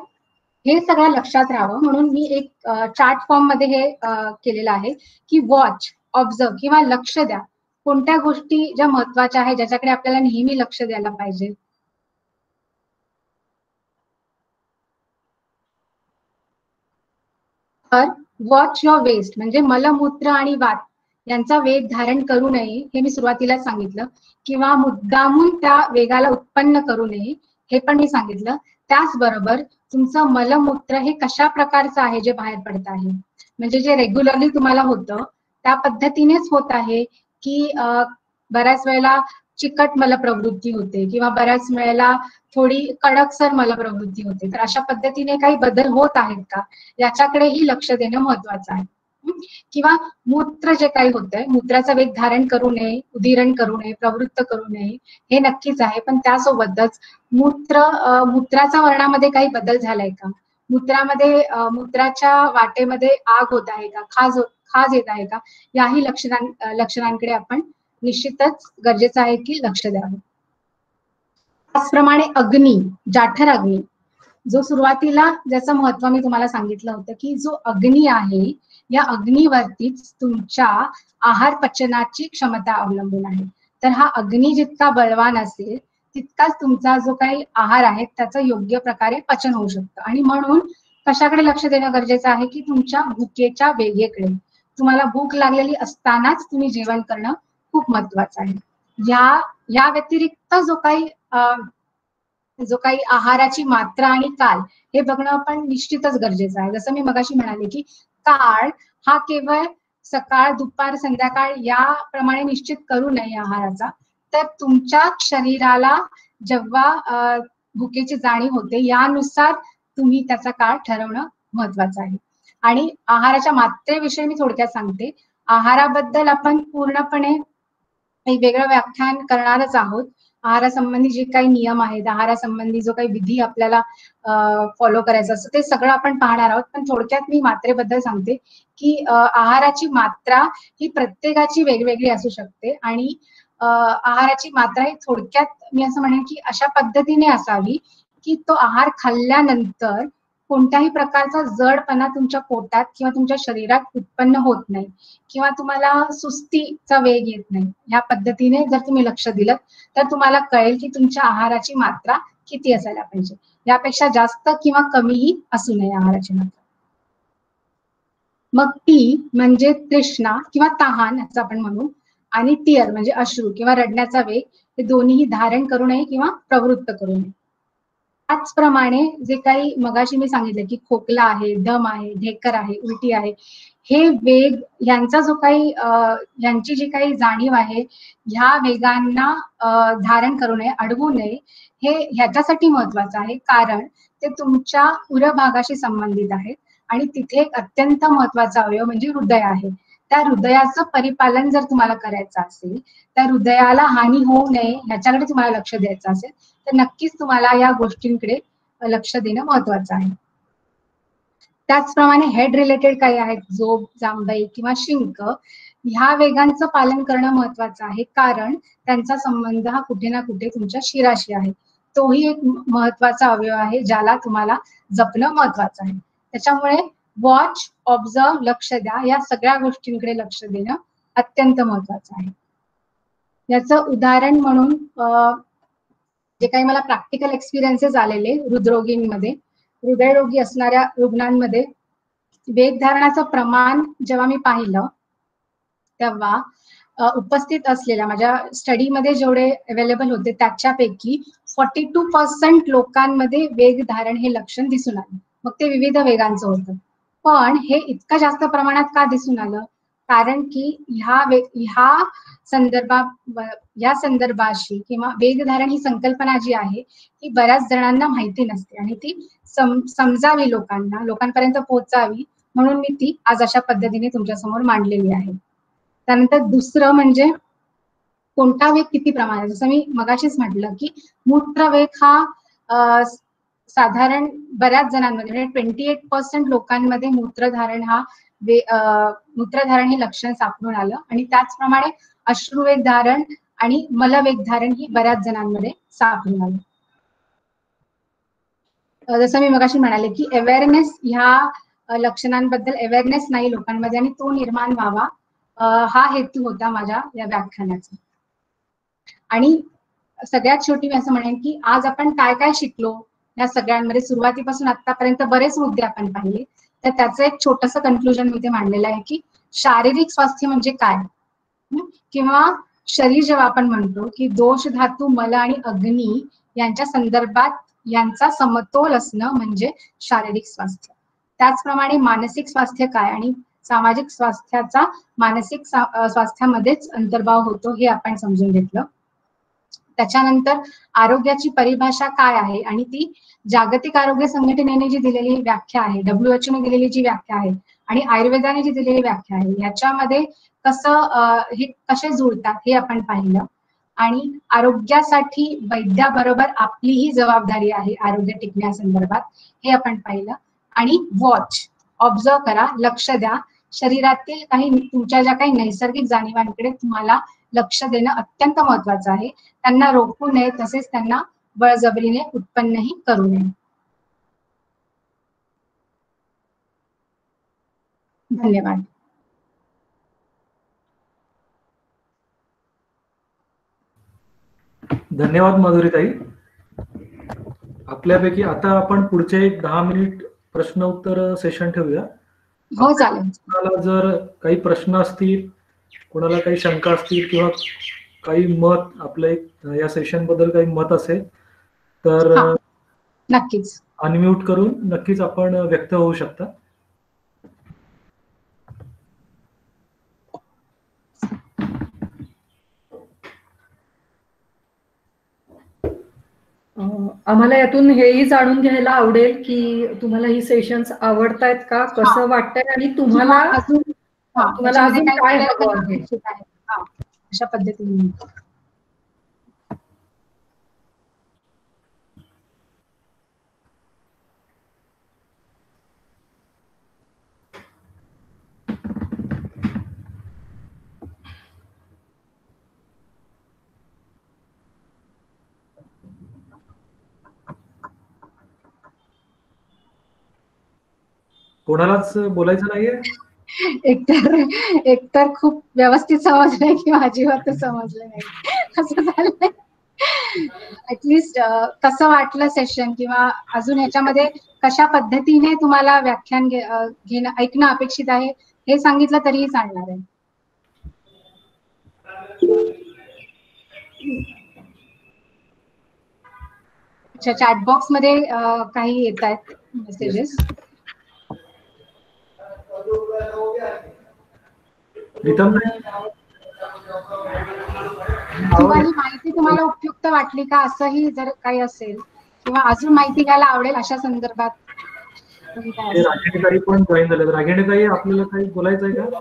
हे सगळं लक्षात राहावं. म्हणून मी एक चार्ट फॉर्ममध्ये हे केलेलं आहे की वॉच ऑब्झर्व किंवा लक्ष द्या. कोणत्या गोष्टी ज्या महत्त्वाच्या आहेत ज्याच्याकडे आपल्याला नेहमी लक्ष द्यायला पाहिजे? तर वॉच युअर वेस्ट म्हणजे मलमूत्र आणि वात यांचा वेग धारण करू नये हे मी सुरुवातीला सांगितलं. किंवा मुद्दामून त्या वेगाला उत्पन्न करू नये. हे पण मी सांगितलं. त्याचबरोबर तुमचं मलमूत्र हे कशा प्रकारचं आहे जे बाहेर पडत आहे? म्हणजे जे रेग्युलरली तुम्हाला होतं त्या पद्धतीनेच होत आहे की बऱ्याच वेळेला चिकट मलप्रवृत्ती होते किंवा बऱ्याच वेळेला थोडी कडकसर मलप्रवृत्ती होते. तर अशा पद्धतीने काही बदल होत आहेत का? याच्याकडेही लक्ष देणं महत्वाचं आहे. किंवा मूत्र जे काही होतंय मूत्राचा वेग धारण करू नये उदिरण करू नये प्रवृत्त करू नये हे नक्कीच आहे. पण त्यासोबतच मूत्र मूत्राचा वर्णामध्ये काही बदल झालाय का? मूत्रामध्ये मूत्राच्या वाटेमध्ये आग होत आहे का? खाज खाज येत आहे का? याही लक्षणां लक्षणांकडे आपण निश्चितच गरजेचं आहे की लक्ष द्यावं. त्याचप्रमाणे अग्नी जाठर अग्नी. जो सुरुवातीला ज्याचं महत्त्व मी तुम्हाला सांगितलं होतं की जो अग्नी आहे या अग्नीवरतीच तुमच्या आहार पचनाची क्षमता अवलंबून आहे. तर हा अग्नी जितका बळवान असेल तितकाच तुमचा जो काही आहार आहे त्याचं योग्य प्रकारे पचन होऊ शकतं. आणि म्हणून कशाकडे लक्ष देणं गरजेचं आहे की तुमच्या भूकेच्या वेगेकडे. तुम्हाला भूक लागलेली असतानाच तुम्ही जेवण करणं खूप महत्वाचं आहे. या या व्यतिरिक्त जो काही जो काही आहाराची मात्रा आणि काल हे बघणं पण निश्चितच गरजेचं आहे. जसं मी मगाशी म्हणाले की काळ हा केवळ सकाळ दुपार संध्याकाळ याप्रमाणे निश्चित करू नये आहाराचा. तर तुमच्या शरीराला जेव्हा भुकेची जाणीव होते यानुसार तुम्ही त्याचा काळ ठरवणं महत्वाचं आहे. आणि आहाराच्या मात्रेविषयी मी थोडक्यात सांगते. आहाराबद्दल आपण पूर्णपणे वेगळं व्याख्यान करणारच आहोत. आहारासंबंधी जे काही नियम आहेत आहारासंबंधी जो काही विधी आपल्याला फॉलो करायचा असतो ते सगळं आपण पाहणार आहोत. पण थोडक्यात मी मात्रेबद्दल सांगते की आहाराची मात्रा ही प्रत्येकाची वेगवेगळी असू शकते आणि आहाराची मात्रा ही थोडक्यात मी असं म्हणेन की अशा पद्धतीने असावी की तो आहार खाल्ल्यानंतर कोणत्याही प्रकारचा जडपणा तुमच्या पोटात किंवा तुमच्या शरीरात उत्पन्न होत नाही किंवा तुम्हाला सुस्तीचा वेग येत नाही. ह्या पद्धतीने जर तुम्ही लक्ष दिलं तर तुम्हाला कळेल की तुमच्या आहाराची मात्रा किती असायला पाहिजे. यापेक्षा जास्त किंवा कमीही असू नये आहाराची मात्रा. मग टी म्हणजे तृष्णा किंवा तहान असं आपण म्हणू. आणि टिअर म्हणजे अश्रू किंवा रडण्याचा वेग हे दोन्हीही धारण करू नये किंवा प्रवृत्त करू नये. त्याचप्रमाणे जे काही मगाशी मी सांगितलं की खोकला आहे दम आहे ढेकर आहे उलटी आहे हे वेग यांचा जो काही यांची जी काही जाणीव आहे ह्या वेगांना धारण करू नये अडवू नये हे ह्याच्यासाठी महत्वाचं आहे. कारण ते तुमच्या उरभागाशी संबंधित आहेत आणि तिथे एक अत्यंत महत्त्वाचा अवयव म्हणजे हृदय आहे. त्या हृदयाचं परिपालन जर तुम्हाला करायचं असेल त्या हृदयाला हानी होऊ नये ह्याच्याकडे तुम्हाला लक्ष द्यायचं असेल तर नक्कीच तुम्हाला या गोष्टींकडे लक्ष देणं महत्वाचं आहे. त्याचप्रमाणे हेड रिलेटेड काही आहेत जोब जांभई किंवा शिंक ह्या वेगांचं पालन करणं महत्वाचं आहे. कारण त्यांचा संबंध हा कुठे ना कुठे तुमच्या शिराशी आहे. तोही एक महत्त्वाचा अवयव आहे ज्याला तुम्हाला जपणं महत्वाचं आहे. त्याच्यामुळे वॉच ऑब्झर्व लक्ष द्या या सगळ्या गोष्टींकडे लक्ष देणं अत्यंत महत्वाचं आहे. याचं उदाहरण म्हणून जे काही मला प्रॅक्टिकल एक्सपिरियन्सेस आलेले हृदरोगींमध्ये हृदयरोगी असणाऱ्या रुग्णांमध्ये वेग धारणाचं प्रमाण जेव्हा मी पाहिलं तेव्हा उपस्थित असलेल्या माझ्या स्टडीमध्ये जेवढे अवेलेबल होते त्याच्यापैकी फॉर्टी टू पर्सेंट लोकांमध्ये वेग धारण हे लक्षण दिसून आलं. मग ते विविध वेगांचं होतं. पण हे इतकं जास्त प्रमाणात का दिसून आलं? कारण की ह्या ह्या संदर्भा या संदर्भाशी किंवा वेगधारण ही संकल्पना जी आहे ही बऱ्याच जणांना माहिती नसते आणि ती सम समजावी लोकांना लोकांपर्यंत पोहोचावी म्हणून मी ती आज अशा पद्धतीने तुमच्यासमोर मांडलेली आहे. त्यानंतर दुसरं म्हणजे कोणता वेग किती प्रमाणात? जसं मी मगाशीच म्हटलं की मूत्रवेग हा साधारण बऱ्याच जणांमध्ये म्हणजे ट्वेंटी एट पर्सेंट लोकांमध्ये मूत्रधारण हा मूत्रधारण हे लक्षण सापडून आलं. आणि त्याचप्रमाणे अश्रुवेग धारण आणि मलवेग धारण ही बऱ्याच जणांमध्ये सापडून आलं. जसं मी मगाशी म्हणाले की अवेअरनेस ह्या लक्षणांबद्दल अवेअरनेस नाही लोकांमध्ये आणि तो निर्माण व्हावा हा हेतू होता माझ्या या व्याख्यानाचा. आणि सगळ्यात शेवटी मी असं म्हणेन की आज आपण काय काय शिकलो या सगळ्यांमध्ये सुरुवातीपासून आतापर्यंत बरेच मुद्दे आपण पाहिले. तर त्याचं एक छोटस कन्क्लुजन मी ते मांडलेलं आहे की शारीरिक स्वास्थ्य म्हणजे काय? किंवा शरीर जेव्हा आपण म्हणतो की दोष धातू मल आणि अग्नी यांच्या संदर्भात यांचा समतोल असणं म्हणजे शारीरिक स्वास्थ्य. त्याचप्रमाणे मानसिक स्वास्थ्य काय आणि सामाजिक स्वास्थ्याचा मानसिक स्वास्थ्यामध्येच अंतर्भाव होतो हे आपण समजून घेतलं. त्याच्यानंतर आरोग्याची परिभाषा काय आहे? आणि ती जागतिक आरोग्य संघटनेने जी दिलेली व्याख्या आहे डब्ल्यूएचओ ने दिलेली जी व्याख्या आहे आणि आयुर्वेदाने जी दिलेली व्याख्या आहे याच्यामध्ये कसं हे कसे जुळतात हे आपण पाहिलं. आणि आरोग्यासाठी वैद्याबरोबर आपलीही जबाबदारी आहे आरोग्य टिकण्यासंदर्भात हे आपण पाहिलं. आणि वॉच ऑब्झर्व करा लक्ष द्या. शरीरातील काही तुमच्या ज्या काही नैसर्गिक जाणीवांकडे तुम्हाला लक्ष देणं अत्यंत महत्वाचं आहे. त्यांना रोखू नये तसेच त्यांना बळजबरीने उत्पन्नही करू नये. धन्यवाद. धन्यवाद माधुरीताई. आपल्यापैकी आता आपण पुढचे एक दहा मिनिट प्रश्न उत्तर सेशन ठेवूया. हो चालेल कोणाला जर काही प्रश्न असतील कोणाला काही शंका असतील किंवा काही मत आपलं एक या सेशनबद्दल काही मत असेल तर. नक्कीच अनम्यूट करून नक्कीच आपण व्यक्त होऊ शकता आम्हाला यातून हेही जाणून घ्यायला आवडेल की तुम्हाला ही सेशन्स आवडतायत का? कसं वाटतंय आणि तुम्हाला अजून तुम्हाला अजून त्याच्यामध्ये काय हवं आहे? अशा पद्धतीने. कोणालाच बोलायचं नाहीये? एकतर एकतर खूप व्यवस्थित समजलंय किंवा अजिबात समजलं नाही. असं झालंय. ऍटलिस्ट कसं वाटलं सेशन किंवा अजून याच्यामध्ये कशा पद्धतीने तुम्हाला व्याख्यान घेणं ऐकणं अपेक्षित आहे हे सांगितलं तरीही चालणार आहे. अच्छा चॅटबॉक्समध्ये काही येत आहेत मेसेजेस प्रीतम किंवा ही माहिती तुम्हाला उपयुक्त वाटली का? असंही जर काही असेल किंवा अजून माहिती घ्यायला आवडेल अशा संदर्भात? रागिणीताई पण जॉईन झाले रागिणीताई आपल्याला काही बोलायचं आहे का?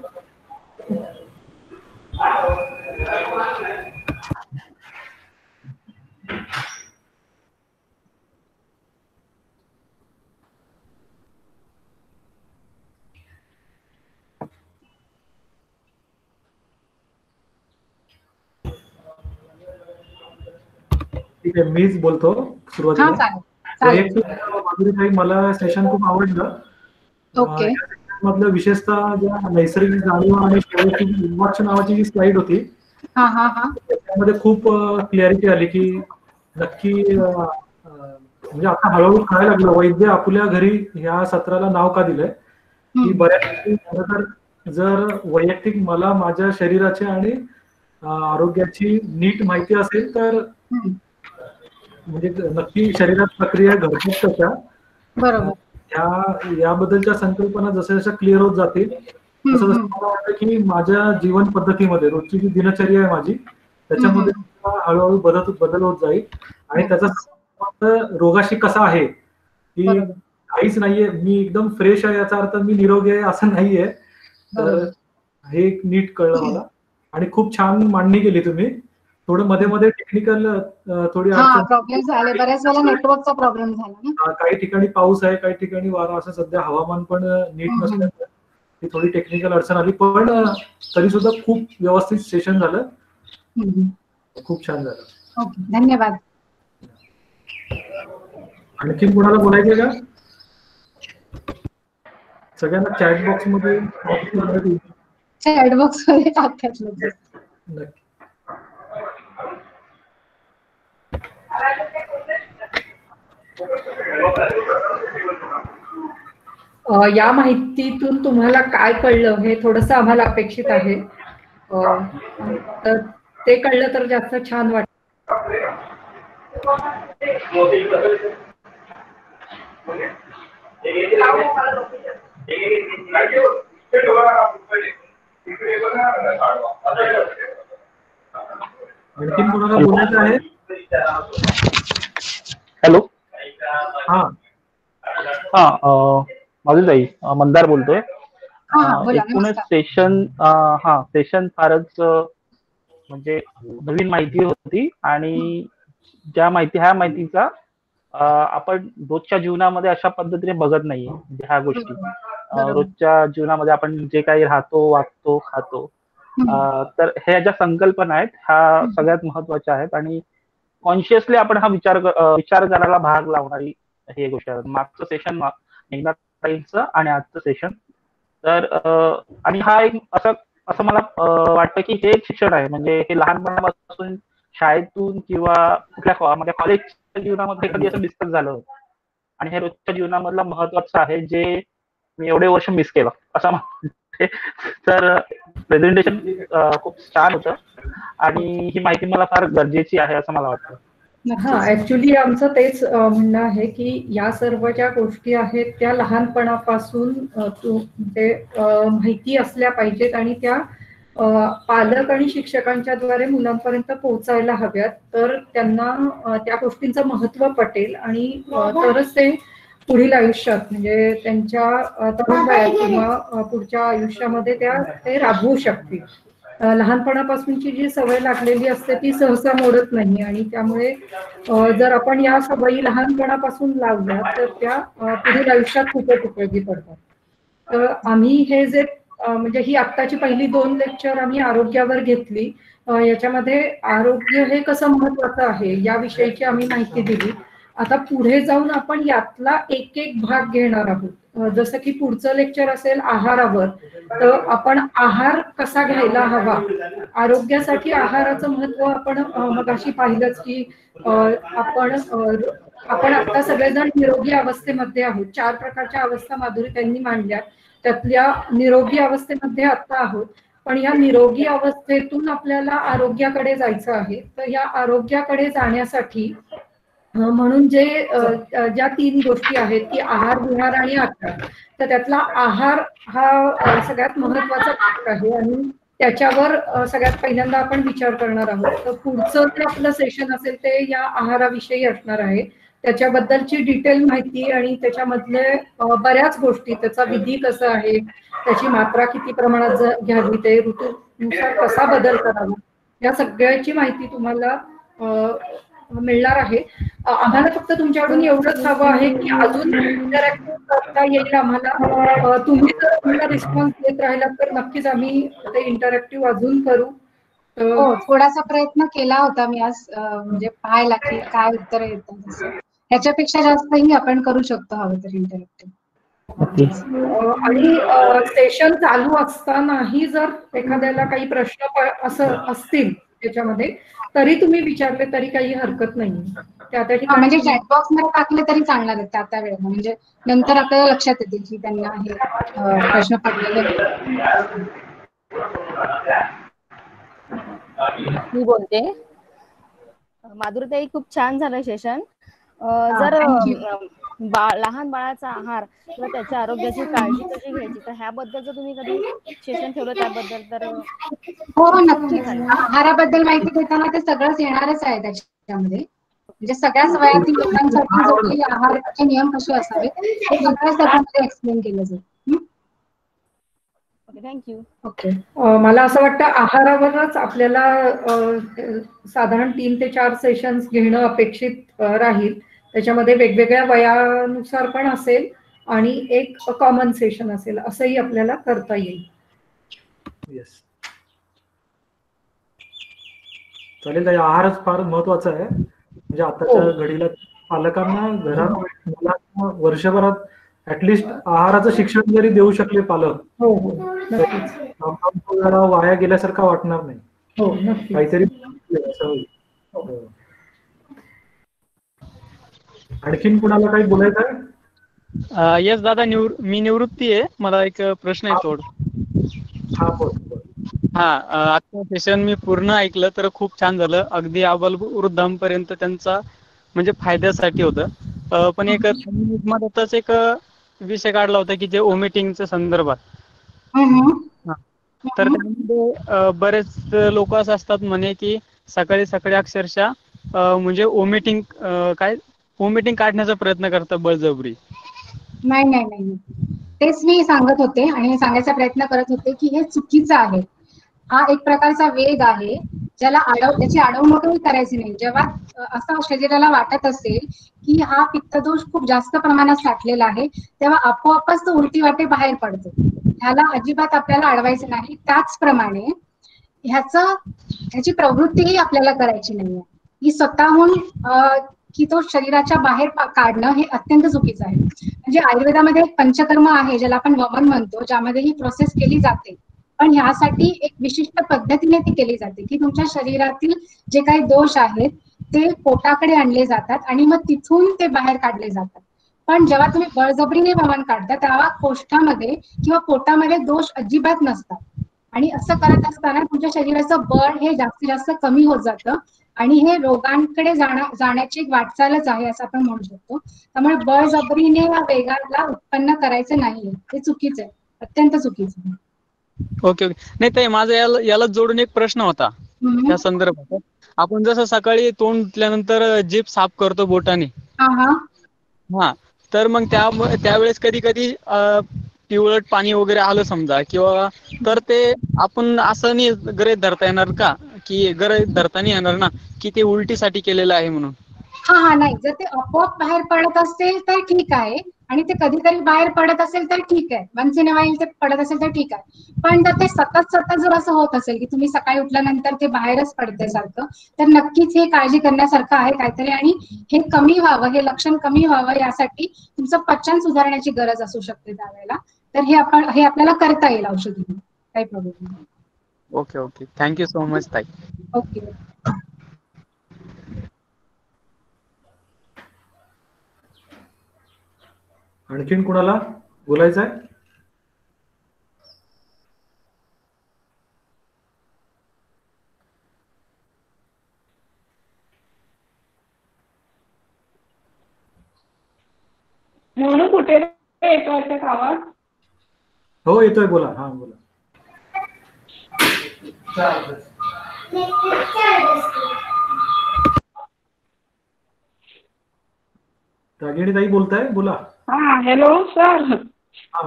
ठीक आहे मीच बोलतो सुरुवातीला. मला सेशन खूप आवडलं. ओके. मधलं विशेषतः ज्या नैसर्गिक जाणीव आणि वॉच नावाची जी स्लाइड होती हा हा हा. त्याच्यामध्ये खूप क्लिअरिटी आली की नक्की म्हणजे आता हळूहळू कळायला लागलं वैद्य आपल्या घरी ह्या सत्राला नाव का दिलंय? की. बऱ्याच जर वैयक्तिक मला माझ्या शरीराची आणि आरोग्याची नीट माहिती असेल तर. म्हणजे नक्की शरीरात प्रक्रिया घडतात कशा बरोबर. याबद्दलच्या संकल्पना जसं जसं क्लिअर होत जातील तसं जसं. मला वाटतं की माझ्या जीवन पद्धतीमध्ये रोजची जी दिनचर्या आहे माझी त्याच्यामध्ये हळूहळू बदल बदल होत जाईल. आणि त्याचा रोगाशी कसा आहे की. काहीच नाहीये. मी एकदम फ्रेश आहे याचा अर्थ मी निरोगी आहे असं नाहीये. तर. हे एक नीट कळलं मला. आणि खूप छान मांडणी केली तुम्ही. थोडं मध्ये मध्ये टेक्निकल थोडी प्रॉब्लेम झाले. बऱ्याच वेळेला नेटवर्कचा प्रॉब्लेम झाला काही ठिकाणी पाऊस आहे काही ठिकाणी वारा असं सध्या हवामान पण नीट. नसल्यामुळे ती थोडी टेक्निकल अडचण आली. पण तरी सुद्धा खूप व्यवस्थित सेशन झालं. खूप छान झालं. धन्यवाद. आणखी कोणाला बोलायचंय का? सगळ्यांना चॅट बॉक्समध्ये नक्की. चॅटबॉक्समध्ये टाकतात लोक. या माहितीतून तुम्हाला काय कळलं? हे थोडंसं आम्हाला अपेक्षित आहे. अ, तर ते कळलं तर जास्त छान कोणाला बोलायचं आहे. हॅलो. हा. हा माधुरीताई अं, मंदार बोलतोय. एकूणच. सेशन हा सेशन फारच म्हणजे नवीन माहिती होती आणि ज्या माहिती ह्या माहितीचा आपण रोजच्या जीवनामध्ये अशा पद्धतीने बघत नाहीये म्हणजे ह्या गोष्टी. रोजच्या जीवनामध्ये आपण जे काही राहतो वागतो खातो तर ह्या ज्या संकल्पना आहेत ह्या सगळ्यात महत्त्वाच्या आहेत आणि कॉन्शियसली आपण हा विचार विचार करायला भाग लावणारी हे गोष्ट मागचं सेशन एकदा ताईंचं आणि आजचं सेशन तर आणि हा एक असं असं मला वाटतं की हे एक शिक्षण आहे. म्हणजे हे लहानपणापासून शाळेतून किंवा कुठल्या म्हणजे कॉलेजच्या जीवनामध्ये कधी असं डिस्कस झालं आणि हे रोजच्या जीवनामधलं महत्वाचं आहे जे मी एवढे वर्ष मिस केलं. असं मला [laughs] तर प्रेझेंटेशन खूप छान होतं. आणि ही माहिती मला फार गरजेची आहे असं मला वाटतं. हा ऍक्च्युली आमचं तेच म्हणणं आहे की या सर्व ज्या गोष्टी आहेत त्या लहानपणापासून ते म्हणजे, माहिती असल्या पाहिजेत आणि त्या पालक आणि शिक्षकांच्या द्वारे मुलांपर्यंत पोहोचायला हव्यात. तर त्यांना त्या गोष्टींचं महत्त्व पटेल आणि तरच ते पुढील आयुष्यात म्हणजे त्यांच्या अ, तरुण वयात किंवा पुढच्या आयुष्यामध्ये त्या ते राबवू शकतील. लहानपणापासूनची जी सवय लागलेली असते ती सहसा मोडत नाही आणि त्यामुळे जर आपण या सवयी लहानपणापासून लावल्या तर त्या पुढील आयुष्यात खूपच उपयोगी पडतात. तर आम्ही हे जे म्हणजे ही आत्ताची पहिली दोन लेक्चर आम्ही आरोग्यावर घेतली. याच्यामध्ये आरोग्य हे कसं महत्वाचं आहे याविषयीची आम्ही माहिती दिली. आता पुढे जाऊन आपण यातला एक एक भाग घेणार आहोत. जसं की पुढचं लेक्चर असेल आहारावर तर आपण आहार कसा घ्यायला हवा? आरोग्यासाठी आहाराचं महत्त्व आपण अ, मगाशी पाहिलंच की आपण आपण आता सगळेजण निरोगी अवस्थेमध्ये आहोत. चार प्रकारच्या अवस्था माधुरी त्यांनी मांडल्या. त्यातल्या निरोगी अवस्थेमध्ये आता आहोत. पण या निरोगी अवस्थेतून आपल्याला आरोग्याकडे जायचं आहे. तर या आरोग्याकडे जाण्यासाठी म्हणून जे ज्या तीन गोष्टी आहेत की आहार विहार आणि आचार तर त्यातला आहार हा सगळ्यात महत्त्वाचा भाग आहे आणि त्याच्यावर सगळ्यात पहिल्यांदा आपण विचार करणार आहोत. तर पुढचं जे आपलं सेशन असेल ते या आहाराविषयी असणार आहे. त्याच्याबद्दलची डिटेल माहिती आणि त्याच्यामधले बऱ्याच गोष्टी त्याचा विधी कसा आहे त्याची मात्रा किती प्रमाणात घ्यावी ते ऋतूनुसार कसा बदल करावा या सगळ्याची माहिती तुम्हाला मिळणार आहे. आम्हाला फक्त तुमच्याकडून एवढंच हवं आहे की अजून इंटरॅक्टिव्ह करता येईल आम्हाला. तुम्ही जर आम्हाला रिस्पॉन्स देत राहिलात तर नक्कीच आम्ही ते इंटरॅक्टिव्ह अजून करू. हो थोडासा प्रयत्न केला होता मी आज म्हणजे पाहायला की काय उत्तर येतात असं ह्याच्यापेक्षा जास्तही आपण करू शकतो हवं तर इंटरॅक्टिव्ह आणि सेशन चालू असतानाही जर एखाद्याला काही प्रश्न असतील त्याच्यामध्ये तरी तुम्ही विचारले तरी काही हरकत नाही. त्या त्या म्हणजे चॅटबॉक्समध्ये टाकले तरी आहेत त्या त्या वेळेला. म्हणजे नंतर आपल्याला लक्षात येते की त्यांना हे प्रश्न पडलेले. मी बोलते. माधुरताई खूप छान झालं सेशन जर बाळ लहान बाळाचा आहार किंवा त्याच्या आरोग्याची काळजी कशी घ्यायची? तर ह्याबद्दल जर तुम्ही कधी सेशन ठेवलं त्याबद्दल तर हो नक्कीच. आहाराबद्दल माहिती देताना ते सगळंच येणारच आहे त्याच्यामध्ये. म्हणजे सगळ्याच वयातील लोकांसाठी आहाराचे नियम कसे असावे ते सगळ्याच त्याच्यामध्ये एक्सप्लेन केलं जाईल. ओके थँक्यू ओके मला असं वाटतं आहारावरच आपल्याला साधारण तीन ते चार सेशन्स घेणं अपेक्षित राहील. त्याच्यामध्ये वेगवेगळ्या वयानुसार पण असेल आणि एक कॉमन सेशन असेल असंही आपल्याला करता येईल. येस चालेल आहारच फार महत्त्वाचा आहे. म्हणजे आताच्या हो. घडीला पालकांना घरात मुलांना वर्षभरात ऍटलिस्ट आहाराचं शिक्षण जरी देऊ शकले पालक हो हो. वाया गेल्यासारखं वाटणार नाही. काहीतरी. आणखीन कुणाला काही बोलायचं आहे? येस दादा निवृ मी निवृत्ती आहे. मला एक प्रश्न आहे थोड हा. हा आजचं सेशन मी पूर्ण ऐकलं तर खूप छान झालं. अगदी अबल वृद्धांपर्यंत त्यांचा म्हणजे फायद्यासाठी होतं. पण एक मधातच एक विषय काढला होता की जे ओमिटिंगच्या संदर्भात. तर त्यामध्ये बरेच लोक असं असतात म्हणे की सकाळी सकाळी अक्षरशः म्हणजे ओमिटिंग काय ओमिटिंग काढण्याचा प्रयत्न करतात बळजबरी? नाही नाही नाही. तेच मी सांगत होते आणि सांगायचा प्रयत्न करत होते की हे चुकीचं आहे. हा एक प्रकारचा वेग आहे ज्याला अडव त्याची अडवणूकही करायची नाही. जेव्हा असं शरीराला वाटत असेल की हा पित्तदोष खूप जास्त प्रमाणात साठलेला आहे तेव्हा आपोआपच तो उलटी वाटे बाहेर पडतो. ह्याला अजिबात आपल्याला अडवायचं नाही. त्याचप्रमाणे ह्याच ह्याची प्रवृत्तीही आपल्याला करायची नाहीये. ही स्वतःहून की तो शरीराच्या बाहेर काढणं हे अत्यंत चुकीचं आहे. म्हणजे आयुर्वेदामध्ये एक पंचकर्म आहे ज्याला आपण वमन म्हणतो ज्यामध्ये ही प्रोसेस केली जाते. पण ह्यासाठी एक विशिष्ट पद्धतीने ती केली जाते की तुमच्या शरीरातील जे काही दोष आहेत ते पोटाकडे आणले जातात आणि मग तिथून ते बाहेर काढले जातात. पण जेव्हा तुम्ही बळजबरीने वमन काढता तेव्हा कोष्ठामध्ये किंवा पोटामध्ये दोष अजिबात नसतात. आणि असं करत असताना तुमच्या शरीराचं बळ हे जास्तीत जास्त कमी होत जातं. आणि हे रोगांकडे जाणं जाण्याची एक वाटचालच आहे असं आपण म्हणू शकतो. त्यामुळे बळजबरीने या वेगाला उत्पन्न करायचं नाहीये. हे चुकीचं आहे. अत्यंत चुकीचं आहे. Okay okay. नाही ताई माझा याला याला जोडून एक प्रश्न होता. त्या संदर्भात. आपण जसं सकाळी तोंड धुतल्यानंतर जीभ साफ करतो बोटाने. हा. तर मग त्या त्यावेळेस कधी कधी पिवळट पाणी वगैरे आलं समजा किंवा तर ते आपण असं नाही गृहीत धरता येणार का? की गरज धरता येणार ना की ते उलटीसाठी केलेलं आहे म्हणून? हा हा नाही. जर ते आपोआप बाहेर पडत असेल तर ठीक आहे. आणि ते कधीतरी बाहेर पडत असेल तर ठीक आहे. वन्स इन वाईल ते पडत असेल तर ठीक आहे. पण जर ते सतत सतत जर असं होत असेल की तुम्ही सकाळी उठल्यानंतर ते बाहेरच पडते सारखं तर नक्कीच हे काळजी करण्यासारखं आहे काहीतरी. आणि हे कमी व्हावं हे लक्षण कमी व्हावं यासाठी तुमचं पचन सुधारण्याची गरज असू शकते त्यावेळेला. तर हे आपण हे आपल्याला करता येईल औषधी काही प्रॉब्लेम नाही. Okay okay. Thank you so much ताई. ओके. आणखीन कुणाला बोलायचं आहे म्हणून कुठे येतो आवाज? हो येतोय. बोला. हा बोला. रागिणी ताई बोलताय बोला. हा हॅलो सर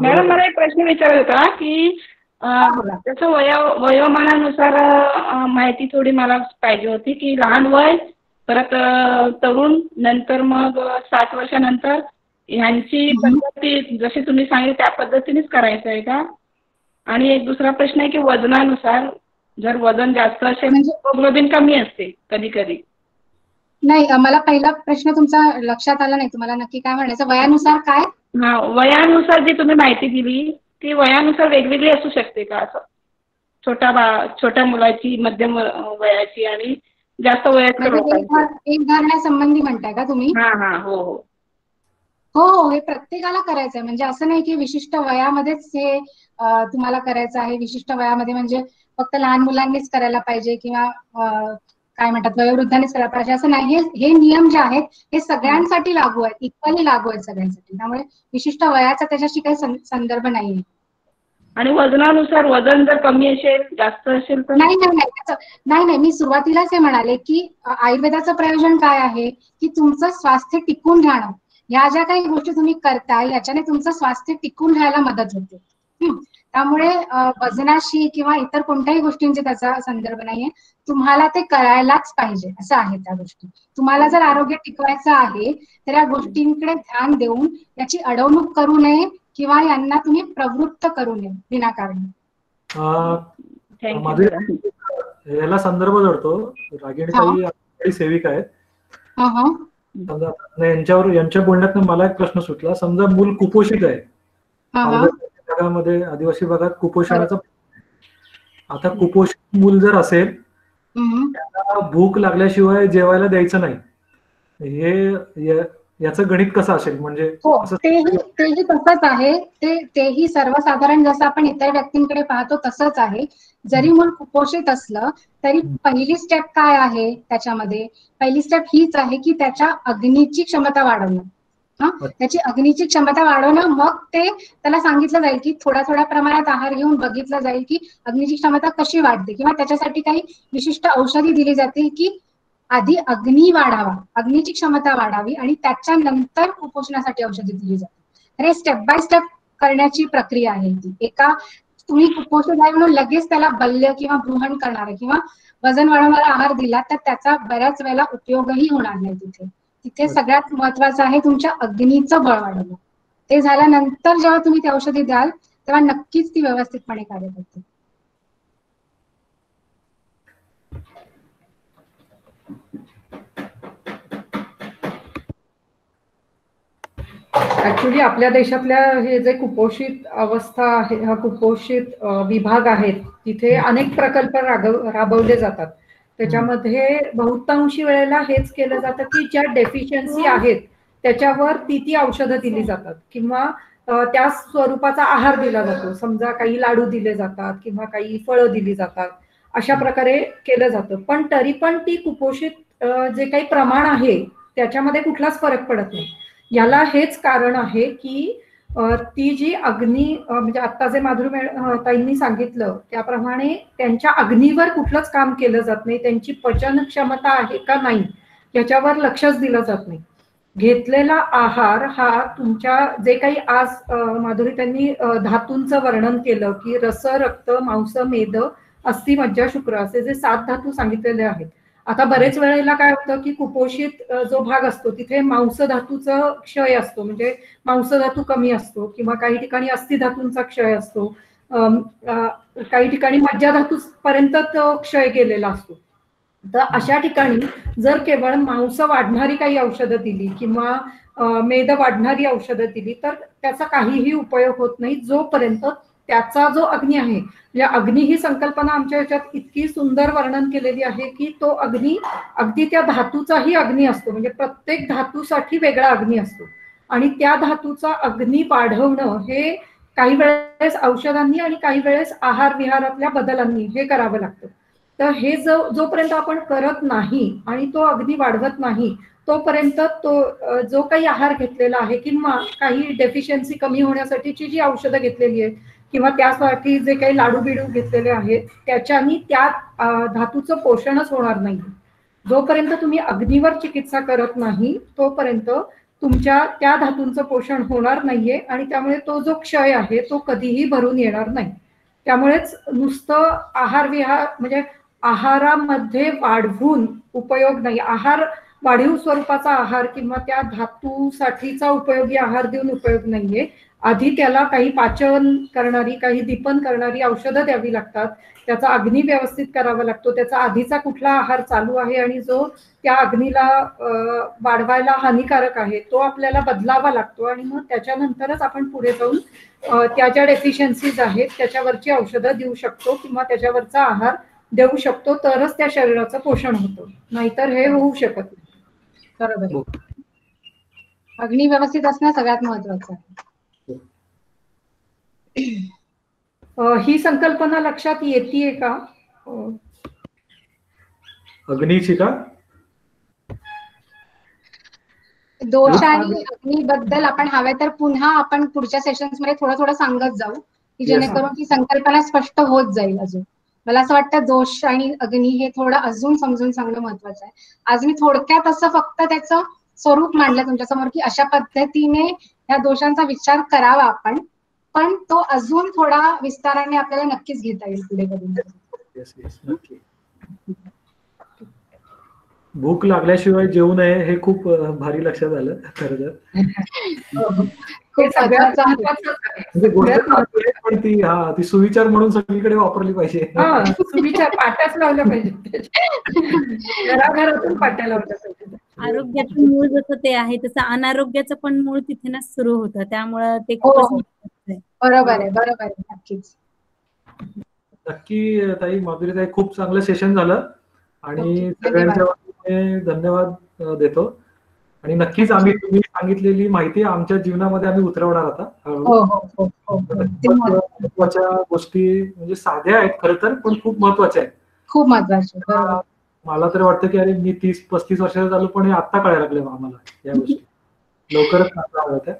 मॅडम. मला एक प्रश्न विचारायचा होता की अं, त्याचं वयो वयोमानानुसार माहिती थोडी मला पाहिजे होती की लहान वय परत तरुण नंतर मग साठ वर्षानंतर ह्यांची पद्धती जशी तुम्ही सांगितली त्या पद्धतीनेच करायचं आहे का? आणि एक दुसरा प्रश्न आहे की वजनानुसार जर वजन जास्त असेल म्हणजे- हिमोग्लोबिन कमी असते कधी कधी. नाही मला पहिला प्रश्न तुमचा लक्षात आला नाही तुम्हाला नक्की काय म्हणायचं? वयानुसार काय? हा वयानुसार जी तुम्ही माहिती दिली ती वयानुसार वेगवेगळी असू शकते का असं? छोट्या बा छोट्या मुलाची मध्यम वयाची आणि जास्त वयस्कर म्हणजे एक धरण्यासंबंधी म्हणताय का तुम्ही? हा हा हो हो. हो हो हे प्रत्येकाला करायचं आहे म्हणजे असं नाही की विशिष्ट वयामध्येच हे तुम्हाला करायचं आहे. विशिष्ट वयामध्ये म्हणजे फक्त लहान मुलांनीच करायला पाहिजे किंवा काय म्हणतात वयोवृद्धांनीच करायला पाहिजे. असं नाही हे नियम जे आहेत हे सगळ्यांसाठी लागू आहेत. इक्वली लागू आहेत सगळ्यांसाठी. त्यामुळे विशिष्ट वयाचा त्याच्याशी काही संदर्भ नाहीये. आणि वजनानुसार वजन जर कमी असेल जास्त असेल तर? नाही नाही नाही. नाही नाही. मी सुरुवातीलाच हे म्हणाले की आयुर्वेदाचं प्रयोजन काय आहे? की तुमचं स्वास्थ्य टिकून राहणं. ह्या ज्या काही गोष्टी तुम्ही करताय याच्याने तुमचं स्वास्थ्य टिकून राहायला मदत होते. त्यामुळे वजनाशी किंवा इतर कोणत्याही गोष्टींचे त्याचा संदर्भ नाहीये. तुम्हाला ते करायलाच पाहिजे असं आहे त्या गोष्टी. तुम्हाला जर आरोग्य टिकवायचं आहे तर या गोष्टींकडे ध्यान देऊन याची अडवणूक करू नये किंवा यांना तुम्ही प्रवृत्त करू नये विनाकारण. याला संदर्भ जोडतो. रागिणी ताई आपली सेविका आहेत. हा हा. यांच्यावर यांच्या बोलण्यातनं मला एक प्रश्न सुटला. समजा मूल कुपोषित आहे. हा हा. भागामध्ये आदिवासी भागात कुपोषणाचा आता कुपोषित मूल जर असेल. त्याला भूक लागल्याशिवाय जेवायला द्यायचं नाही. हे याचं गणित कसं असेल? म्हणजे हो तेही तेही तसंच आहे. ते तेही सर्वसाधारण जसं आपण इतर व्यक्तींकडे पाहतो तसंच आहे. जरी मूल कुपोषित असलं तरी पहिली स्टेप काय आहे त्याच्यामध्ये? पहिली स्टेप हीच आहे की त्याच्या अग्नीची क्षमता वाढवणं. हा त्याची अग्नीची क्षमता वाढवणं मग ते त्याला सांगितलं जाईल की थोड्या थोड्या प्रमाणात आहार घेऊन बघितलं जाईल की अग्नीची क्षमता कशी वाढते. किंवा त्याच्यासाठी काही विशिष्ट औषधी दिली जातील की आधी अग्नी वाढावा अग्नीची क्षमता वाढावी आणि त्याच्यानंतर कुपोषणासाठी औषधी दिली जातात तर हे स्टेप बाय स्टेप करण्याची प्रक्रिया आहे ती. एका तुम्ही कुपोषित आहे म्हणून लगेच त्याला बल्य किंवा ब्रुहण करणारा किंवा वजन वाढवणारा आहार दिला तर त्याचा बऱ्याच वेळेला उपयोगही होणार नाही तिथे. तिथे सगळ्यात महत्वाचं आहे तुमच्या अग्नीचं बळ वाढवणं. ते झाल्यानंतर जेव्हा तुम्ही ती औषधी द्याल तेव्हा नक्कीच ती व्यवस्थितपणे कार्य करते. ऍक्च्युली आपल्या देशातल्या हे जे कुपोषित अवस्था आहे हा कुपोषित विभाग आहेत तिथे अनेक प्रकल्प राबवले जातात. त्याच्यामध्ये बहुतांशी वेळेला हेच केलं जातं की ज्या डेफिशियन्सी आहेत त्याच्यावर ती ती औषधं दिली जातात. किंवा त्या स्वरूपाचा आहार दिला जातो. समजा काही लाडू दिले जातात किंवा काही फळं दिली जातात. अशा प्रकारे केलं जातं. पण तरी पण ती कुपोषित जे काही प्रमाण आहे त्याच्यामध्ये कुठलाच फरक पडत नाही. याला हेच कारण आहे की ती जी अग्नी म्हणजे आता जे माधुरी ताईंनी सांगितलं त्याप्रमाणे त्यांच्या अग्नीवर कुठलंच काम केलं जात नाही. त्यांची पचन क्षमता आहे का नाही याच्यावर लक्षच दिलं जात नाही. घेतलेला आहार हा तुमच्या जे काही आज माधुरी त्यांनी धातूंचं वर्णन केलं की रस रक्त मांस मेद अस्थि मज्जा शुक्र असे जे सात धातू सांगितलेले आहेत. आता बरेच वेळेला काय होतं की कुपोषित जो भाग असतो तिथे मांस धातूचा क्षय असतो. म्हणजे मांस धातू कमी असतो किंवा काही ठिकाणी अस्थिधातूंचा क्षय असतो. काही ठिकाणी मज्जाधातू पर्यंत तो क्षय गेलेला असतो. तर अशा ठिकाणी जर केवळ मांस वाढणारी काही औषधं दिली किंवा मेद वाढणारी औषधं दिली तर त्याचा काहीही उपयोग होत नाही जोपर्यंत त्याचा जो अग्नी आहे म्हणजे अग्नी ही संकल्पना आमच्या ह्याच्यात इतकी सुंदर वर्णन केलेली आहे की तो अग्नी अगदी त्या धातूचाही अग्नी असतो. म्हणजे प्रत्येक धातूसाठी वेगळा अग्नी असतो. आणि त्या धातूचा अग्नी वाढवणं हे काही वेळेस औषधांनी आणि काही वेळेस आहार विहारातल्या बदलांनी हे करावं लागतं. तर हे जो जोपर्यंत आपण करत नाही आणि तो अग्नी वाढवत नाही तोपर्यंत तो जो काही आहार घेतलेला आहे किंवा काही डेफिशियन्सी कमी होण्यासाठीची जी औषधं घेतलेली आहेत किंवा त्यासाठी जे काही लाडू बिडू घेतलेले आहेत त्याच्यानी त्या धातूचं पोषणच होणार नाही. जोपर्यंत तुम्ही अग्नीवर चिकित्सा करत नाही तोपर्यंत तुमच्या त्या धातूंचं पोषण होणार नाहीये आणि त्यामुळे तो जो क्षय आहे तो कधीही भरून येणार नाही. त्यामुळेच नुसतं आहार विहार म्हणजे आहारामध्ये वाढवून उपयोग नाही. आहार वाढीव स्वरूपाचा आहार किंवा त्या धातूसाठीचा उपयोगी आहार देऊन उपयोग नाहीये. आधी त्याला काही पाचन करणारी काही दीपन करणारी औषधं द्यावी लागतात. त्याचा अग्नी व्यवस्थित करावा लागतो. त्याचा आधीचा कुठला आहार चालू आहे आणि जो त्या अग्नीला वाढवायला हानिकारक आहे तो आपल्याला बदलावा लागतो आणि मग त्याच्यानंतरच आपण पुढे जाऊन त्या ज्या डेफिशियन्सीज आहेत त्याच्यावरची औषधं देऊ शकतो किंवा त्याच्यावरचा आहार देऊ शकतो. तरच त्या शरीराचं पोषण होतं. नाहीतर हे होऊ शकत नाही. बरोबर. आहे. अग्नी व्यवस्थित असणं सगळ्यात महत्वाचं आहे. ही संकल्पना लक्षात येते का? अग्नीची का? दोष आणि अग्नीबद्दल आपण हवे तर पुन्हा आपण पुढच्या सेशन्समध्ये थोडं थोडं सांगत जाऊ की. जेणेकरून ती संकल्पना स्पष्ट होत जाईल अजून. मला असं वाटतं दोष आणि अग्नी हे थोडं अजून समजून सांगणं महत्वाचं आहे. आज मी थोडक्यात असं फक्त त्याचं स्वरूप मांडलं तुमच्यासमोर की अशा पद्धतीने या दोषांचा विचार करावा आपण. पण तो अजून थोडा विस्ताराने आपल्याला नक्कीच घेता येईल पुढे कधी येस येस नक्की भूक लागल्याशिवाय जेवू नये हे खूप भारी लक्षात आलं खरं तर हे. म्हणजे ती हा ती सुविचार म्हणून सगळीकडे वापरली पाहिजे हा सुविचार पाट्याच लावल्या पाहिजे घराघरातून पाट्या लावल्या पाहिजे आरोग्याचं मूळ जसं ते आहे तसं अनारोग्याचं पण मूळ तिथेनच सुरू होतं त्यामुळं ते हो, खूपच हो. आहे. बरोबर आहे बरोबर आहे नक्कीच. नक्की ताई माधुरी ताई खूप चांगलं सेशन झालं. आणि सगळ्यांच्या वतीने धन्यवाद देतो. आणि नक्कीच आम्ही तुम्ही सांगितलेली माहिती आमच्या जीवनामध्ये आम्ही उतरवणार आता. हो हो हो हो. हो. महत्त्वाच्या गोष्टी म्हणजे साध्या आहेत खरं तर पण खूप महत्त्वाच्या आहेत. खूप महत्त्वाचे बरोबर. मला तर वाटतं की अरे मी तीस पस्तीस वर्षाचा झालो पण हे आत्ता कळायला लागले आम्हाला या गोष्टी. लवकरच तर,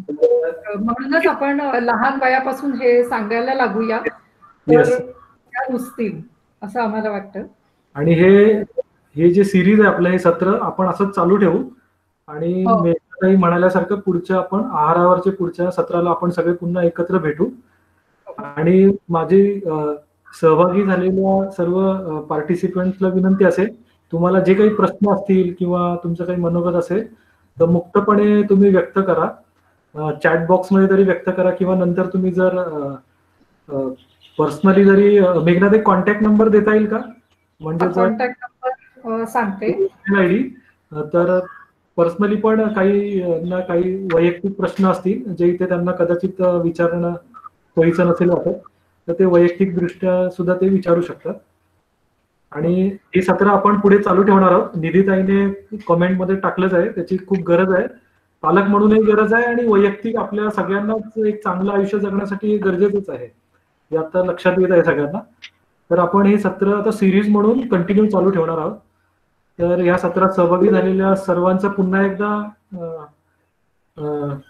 म्हणूनच आपण लहान वयापासून हे सांगायला लागूया. रुजतील असं आम्हाला वाटतं. आणि हे हे जे सिरीज आहे आपलं हे सत्र आपण असंच चालू ठेवू. आणि हो. म्हणाल्यासारखं पुढच्या आपण आहारावरच्या पुढच्या सत्राला आपण सगळे पुन्हा एकत्र भेटू. आणि माझी सहभागी झालेल्या सर्व पार्टिसिपंट्सला विनंती असेल तुम्हाला जे काही प्रश्न असतील किंवा तुमचं काही मनोगत असेल तर मुक्तपणे तुम्ही व्यक्त करा. चॅट बॉक्समध्ये तरी व्यक्त करा किंवा नंतर तुम्ही जर पर्सनली जरी मेघनाथ एक कॉन्टॅक्ट नंबर देता येईल का? म्हणजे कॉन्टॅक्ट नंबर सांगते. तर पर्सनली पण काही ना काही वैयक्तिक प्रश्न असतील जे इथे त्यांना कदाचित विचारणं सोयीचं नसेल वाटत तर ते वैयक्तिक दृष्ट्या सुद्धा ते विचारू शकतात. आणि हे सत्र आपण पुढे चालू ठेवणार आहोत. निधीताईने कमेंटमध्ये टाकलंच आहे त्याची खूप गरज आहे. पालक म्हणूनही गरज आहे आणि वैयक्तिक आपल्या सगळ्यांनाच एक चांगलं आयुष्य जगण्यासाठी गरजेचंच आहे. हे आता लक्षात येत आहे सगळ्यांना. तर आपण हे सत्र आता सिरीज म्हणून कंटिन्यू चालू ठेवणार आहोत. तर या सत्रात सहभागी झालेल्या सर्वांचं पुन्हा एकदा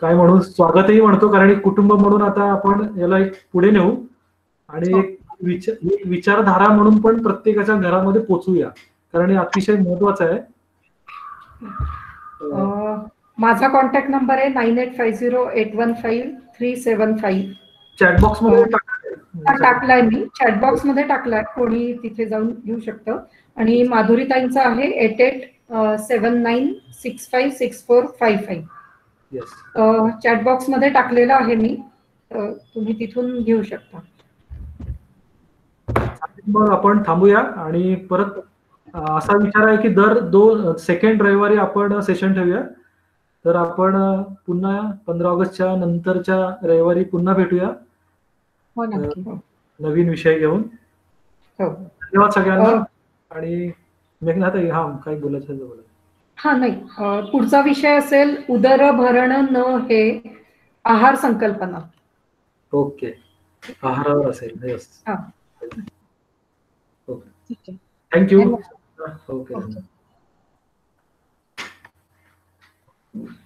काय म्हणून स्वागतही म्हणतो कारण एक कुटुंब म्हणून आता आपण याला एक पुढे नेऊ. आणि एक विचार एक विचारधारा म्हणून पण प्रत्येकाच्या घरामध्ये पोचूया. कारण हे अतिशय महत्वाचं आहे. माझा कॉन्टॅक्ट नंबर आहे nine eight five zero eight one five three seven five chat बॉक्समध्ये हा, टाका. टाकलाय मी. चॅटबॉक्समध्ये टाकलाय. कोणी तिथे जाऊन घेऊ शकतं. आणि माधुरीताईंचा आहे eight eight seven nine six five six four five five. चॅटबॉक्समध्ये टाकलेलं आहे मी. तुम्ही तिथून घेऊ शकता. मग आपण थांबूया. आणि परत असा विचार आहे की दर दोन सेकंड रविवारी आपण सेशन ठेवूया. तर आपण पुन्हा पंधरा ऑगस्टच्या नंतरच्या रविवारी पुन्हा भेटूया. हो नवीन विषय घेऊन. हो. धन्यवाद सगळ्यांना. आणि मेघनाथ हा काही बोलायचं बोला हा नाही. पुढचा विषय असेल उदर भरण न हे आहार संकल्पना. ओके. आहारावर असेल. हा. Okay thank you okay. Mm-hmm.